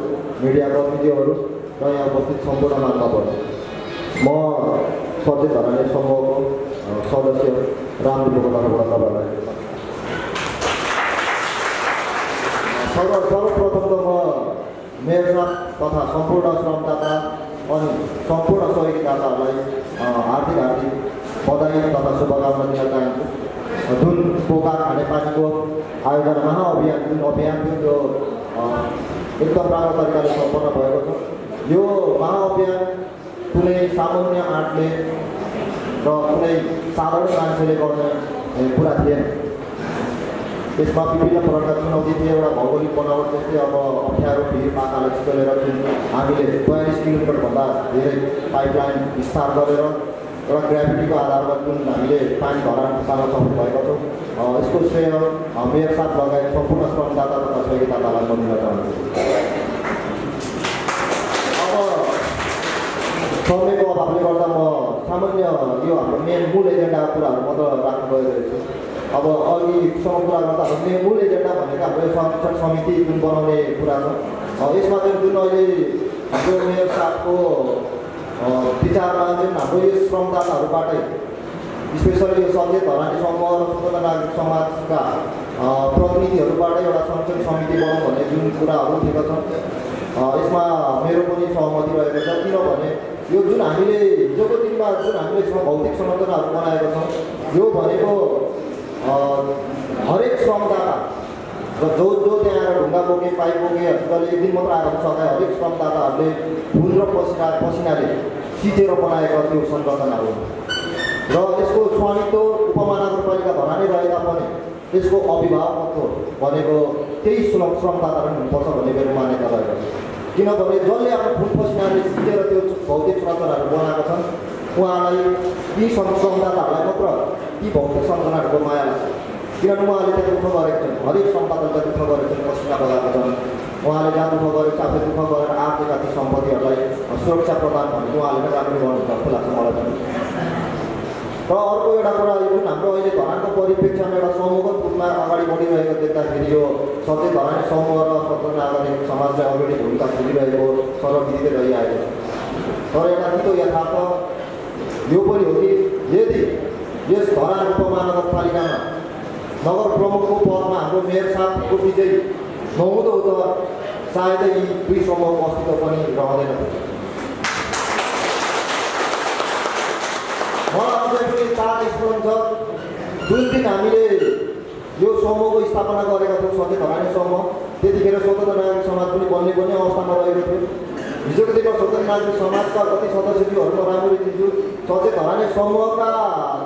मिडिया प्रतिनिधिहरू र यहाँ उपस्थित सम्पूर्ण मान्यवर म सचेत धरानी समूहको सदस्य रामदीपको तर्फबाट तपाईँहरूलाई सर्व सर्वप्रथम त म साहब तथा सम्पूर्ण श्रमदाता अनि सम्पूर्ण सहयोगदाताहरूलाई हार्दिक हार्दिक बधाई तथा शुभकामना दिन चाहन्छु जुन पोका खानेपानीको आयोजना महाअभियान जुन अभियान थियो त्यो एकदम राम्रो तरिकाले सम्पन्न भएको छ यो महाअभियान कुनै सामान्य आँटले र कुनै साधारण मान्छेले गर्ने कुरा थिएन यसमा विभिन्न प्रकारका चुनौती थिए एउटा भौगोलिक बनावट जस्तै अब अप्ठ्यारो भिर पाकालाई चितलेर हामीले बयालिस किलोमिटरभन्दा धेरै पाइपलाइन विस्तार गरेर एउटा ग्राभिटीको आधारमा जुन हामीले पानी धरान खुसाल्न सक्नु भएको छौँ यसको श्रेय मेयर साथ लगायत सम्पूर्ण श्रमदाता तथा सहयोगदातालाई म दिन चाहन्छु। अब समयको अभावले गर्दा म सामान्य यो हाम्रो मेन मूल एजेन्डाको कुराहरू मात्र राख्न गइरहेको छु। अब अघि सँग कुरा गर्दा मेन मूल एजेन्डा भनेको हाम्रो संरक्षण समिति जुन बनाउने कुरा छ। यसमा चाहिँ जुन अहिले हाम्रो मेयर अ, विचारमा हाम्रो यो श्रमदाताहरूबाटै स्पेसली यो सचेत धरानी समूह र स्वतन्त्र नागरिक समाजका प्रतिनिधिहरूबाट एउटा संरक्षण समिति बनाउँ भन्ने जुन कुराहरू उठेका अ, यसमा मेरो पनि सहमति रहेको छ किनभने यो जुन हामीले हिजोको दिनमा जुन हामीले भौतिक संरचनाहरू बनाएको छौँ यो भनेको हरेक श्रमदाता र जो जो त्यहाँ आएर ढुङ्गा बोके पाइप बोके जसले एक दिन मात्र आएर सकाए हरेक श्रमदाताहरूले खुन र पसिना पसिनाले सिचेर बनाएका त्यो संरचनाहरू र यसको स्वामित्व उपमहानगरपालिका धरानै रहे तापनि त्यसको अभिभावकत्व भनेको त्यही श्रम श्रमदाताहरू हुनुपर्छ भन्ने मेरो मान्यता रहेको छ किनभने जसले आफ्नो खुन पसिनाले सिकेर त्यो भौतिक संरचनाहरू बनाएका छन् उहाँलाई श्रम श्रमदाताहरूलाई मात्र ती भौतिक संरचनाहरूको माया लाग्छ किनभने उहाँले त्यहाँ दुःख गरेको छन् हरेक सम्पादनलाई दुःख गरेको छन् पसिना बगाएको छन् उहाँले जहाँ दुःख गरेको आफै दुःख गरेर आर्थिक ती सम्पत्तिहरूलाई सुरक्षा प्रदान भनेको उहाँले नै राम्रो गर्नुहुन्छ जस्तो लाग्छ मलाई चाहिँ र अर्को एउटा कुरा यो जुन हाम्रो अहिले धरानको परिप्रेक्ष्यमा एउटा समूहगत रूपमा अगाडि बढिरहेको देख्दाखेरि यो सधैँ धरानी समूह र स्वतन्त्र नागरिक समाजले अलरेडी भूमिका खेलिरहेको सर्वविदितै रहिआएको छ तर एउटा तितो यथार्थ यो पनि हो कि यदि यस धरान उपमहानगरपालिकामा नगर प्रमुखको पदमा हाम्रो मेयर साहबको विजय नहुँदो त सायदै यी दुई समूहको अस्तित्व पनि रहँदैन मलाई अझै पनि तार स्मरण छ जुन दिन हामीले यो समूहको स्थापना गरेका थियौँ सधैँ धरानी समूह त्यतिखेर स्वतन्त्र नागरिक समाज पनि बन्ने बन्ने अवस्थामा रहेको थियो हिजोको दिनमा स्वतन्त्र नागरिक समाजका कति सदस्यज्यूहरू म राम्ररी सचेत धरानी समूहका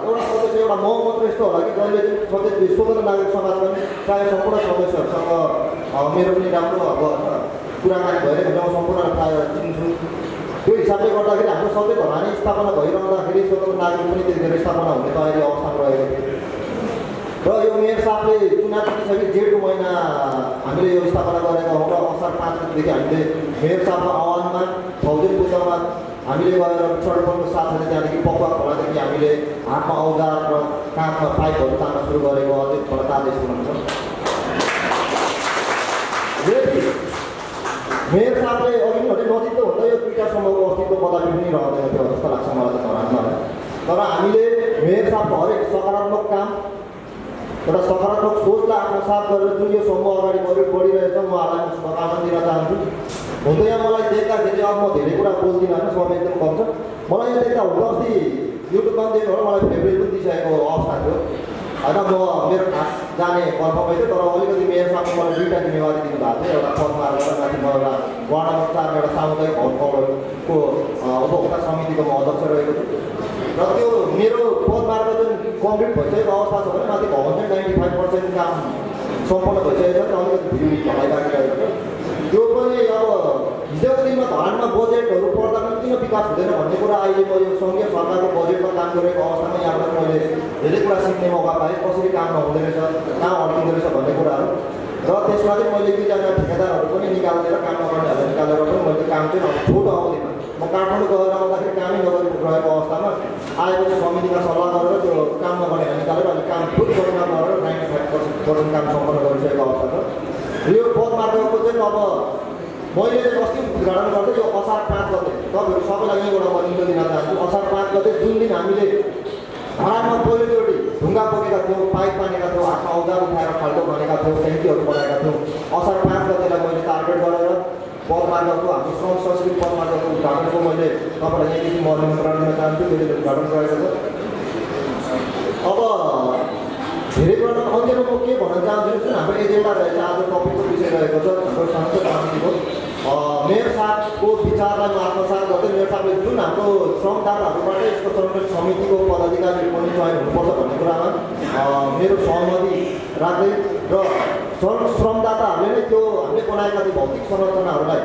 एउटा सदस्य एउटा म मात्र यस्तो होला कि जहिले सचेत स्वतन्त्र नागरिक समाज पनि प्रायः सम्पूर्ण सदस्यहरूसँग मेरो पनि राम्रो अब भइरहेको छ म सम्पूर्ण प्रायः चिन्छु त्यो हिसाबले गर्दाखेरि हाम्रो सबै धरानी स्थापना भइरहँदाखेरि स्वतन्त्र नागरिक पनि त्यतिखेर स्थापना हुने तयारी अवस्थामा रहेको थियो र यो मेयर साहबले चुनाव जितिसके जेठको महिना हामीले यो स्थापना गरेका हौँ र असार पाँच गतिदेखि हामीले मेयर साहबको आह्वानमा फौजन बुद्धमा हामीले गएर सडकको साथसाथै त्यहाँदेखि पक्वा खोलादेखि हामीले हातमा औजार र काँधमा पाइपहरू तान्न सुरु गरेको अझै थोरै ताजा हुनुहुन्छ मेयर साहबले अघि पनि नजिक हुँदा यो दुईवटा समूहको अस्तित्व बदली पनि रहँदैन थियो जस्तो लाग्छ मलाई है तर हामीले मेयर साहबको हरेक सकारात्मक काम एउटा सकारात्मक सोचलाई आत्मसात गरेर जुन यो समूह अगाडि बढी बढिरहेछ म उहाँलाई म शुभकामना दिन चाहन्छु। हुन त यहाँ मलाई देख्दाखेरि अब म धेरै कुरा बोल्दिनँ होइन समय एकदम कम छ। मलाई यो देख्दा हुन अस्ति युट्युबमा देख्नु मलाई फेब्रुअरी पनि दिइसकेको अवस्था थियो। होइन म मेरो खास जाने कन्फर्मै थियो तर अलिकति साहबले मलाई दुईवटा जिम्मेवारी दिनुभएको थियो। एउटा पदमा माथि म एउटा वार्ड नम्बर चारमा एउटा सामुदायिक कौडको उपभोक्ता समितिको म अध्यक्ष रहेको छु। र त्यो मेरो पद मार्फत जुन कम्प्लिट भइसकेको अवस्था छ भने माथि भवन चाहिँ नाइन्टी फाइभ पर्सेन्ट काम सम्पन्न भइसकेको छ अलिकति भिड भलाइ बाँकी त्यो पनि अब हिजोको दिनमा धरानमा बजेटहरू पढ्दा पनि किन विकास हुँदैन भन्ने कुरा अहिले म यो सङ्घीय सरकारको बजेटमा काम गरेको अवस्थामा यहाँबाट मैले धेरै कुरा सिक्ने मौका पाएँ कसरी काम नहुँदो रहेछ कहाँ अड्किँदो रहेछ भन्ने कुराहरू र त्यसमा चाहिँ मैले दुईजना ठेकेदारहरू पनि निकालेर काम नगर्नेहरूलाई निकालेर पनि मैले काम चाहिँ छोटो अवधिमा म काठमाडौँ गएर आउँदाखेरि कामै नगरी रहेको अवस्थामा आएपछि समितिमा सल्लाह गरेर त्यो काम नगर्नेहरूलाई निकालेर अहिले काम फुल गरेर गरेर नाइन्टी फाइभ पर्सेन्ट पर्सेन्ट काम सम्पन्न गरिसकेको अवस्था छ। यो पद मार्गको चाहिँ अब मैले चाहिँ अस्ति उद्घाटन गर्दै यो असार पाँच गते तपाईँहरू सबैलाई यहीँबाट म इन्टो दिन चाहन्छु असार पाँच गते जुन दिन हामीले धरानमा पहिलोचोटि ढुङ्गा बोकेका थियौँ पाइप पानेका थियौँ हातमा औजार उठाएर खाल्टो भनेका थियौँ ट्याङ्कीहरू बनाएका थियौँ असार पाँच गतेलाई मैले टार्गेट गरेर पद मार्गको हाम्रो श्रम संस्कृति पद मार्गको उद्घाटनको मैले तपाईँलाई यहाँदेखि म निमन्त्रण दिन चाहन्छु मैले उद्घाटन गरेको छ। अब धेरै कुरा अन्त्यमा म के भन्न चाहन्छु जुन हाम्रो एजेन्डा रहेछ आज टपिकको विषय रहेको छ हाम्रो संसद समितिको मेयर साहबको विचारलाई म आत्मसात गर्दै मेयर साहबले जुन हाम्रो श्रमदाताहरूबाट यसको संरक्षण समितिको पदाधिकारी पनि चयन हुनुपर्छ भन्ने कुरामा मेरो सहमति राख्दै र श्रम श्रमदाताहरूले नै त्यो हामीले बनाएका ती भौतिक संरचनाहरूलाई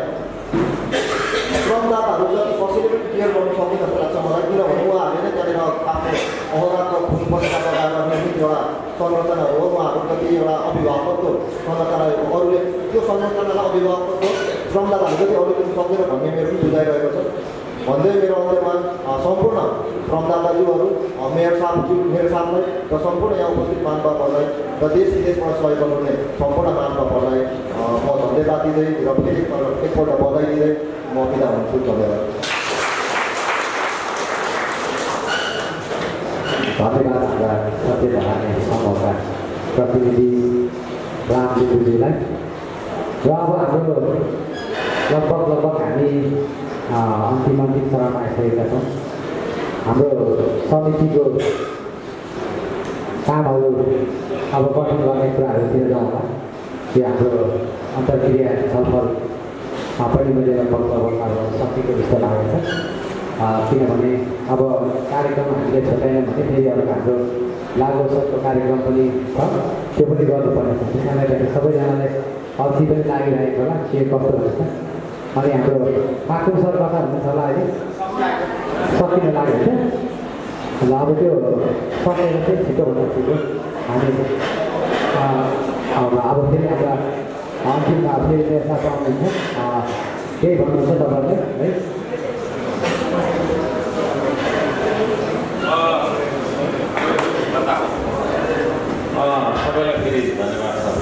श्रमदाताहरू जति कसैले पनि क्लियर गर्नु सक्ने जस्तो लाग्छ मलाई किनभने उहाँहरूले नै त्यहाँनिर आफ्नो खुनपत्रिका लगाएर निर्मित एउटा संरचनाहरू हो उहाँहरू जति एउटा अभिभावकत्व संरचना अरूले त्यो संरचनालाई अभिभावकत्व श्रमदाताहरू जति अरूले दिनु सक्दैन भन्ने मेरो पनि बुझाइरहेको छ। भन्दै मेरो अन्त्यमा सम्पूर्ण श्रमदाताज्यूहरू मेयर साहबज्यू मेयर साहबलाई र सम्पूर्ण यहाँ उपस्थित महानुभावहरूलाई र देश विदेशबाट सहयोग गर्नुहुने सम्पूर्ण महानुभावहरूलाई म धन्यवाद दिँदै र फेरि एकपल्ट बधाई दिँदै म बिदा हुन्छु। धन्यवाद। धन्यवाद हाम्रा प्रतिनिधि राम लिम्बुजीलाई र अब हाम्रो लगभग लगभग हामी अन्तिम अन्तिम चरणमा आइसकेका छौँ। हाम्रो समितिको कामहरू अब गठन गर्ने कुराहरूतिर जाउँला। त्यो हाम्रो अन्तर्क्रिया छलफल पनि मैले लगभग अब सकिएको जस्तो लागेको छ। किनभने अब कार्यक्रम हामीले छुट्याएन भने फेरि अब हाम्रो लागु औषधको कार्यक्रम पनि छ। त्यो पनि गर्नुपर्ने छ कारणले सबैजनालाई अल्छी पनि लागिरहेको होला। के कस्तो हुन्छ अनि हाम्रो पाखुङ सरबाट हुनुहुन्छ होला अहिले। सकिन लाग्यो होइन ल अब त्यो सकेर चाहिँ छिटोभन्दा छिटो हामी अब फेरि अब अन्तिम फेरि यसमा पाउनुहुन्छ केही भन्नुहुन्छ तपाईँहरूले है? सबैलाई फेरि धन्यवाद।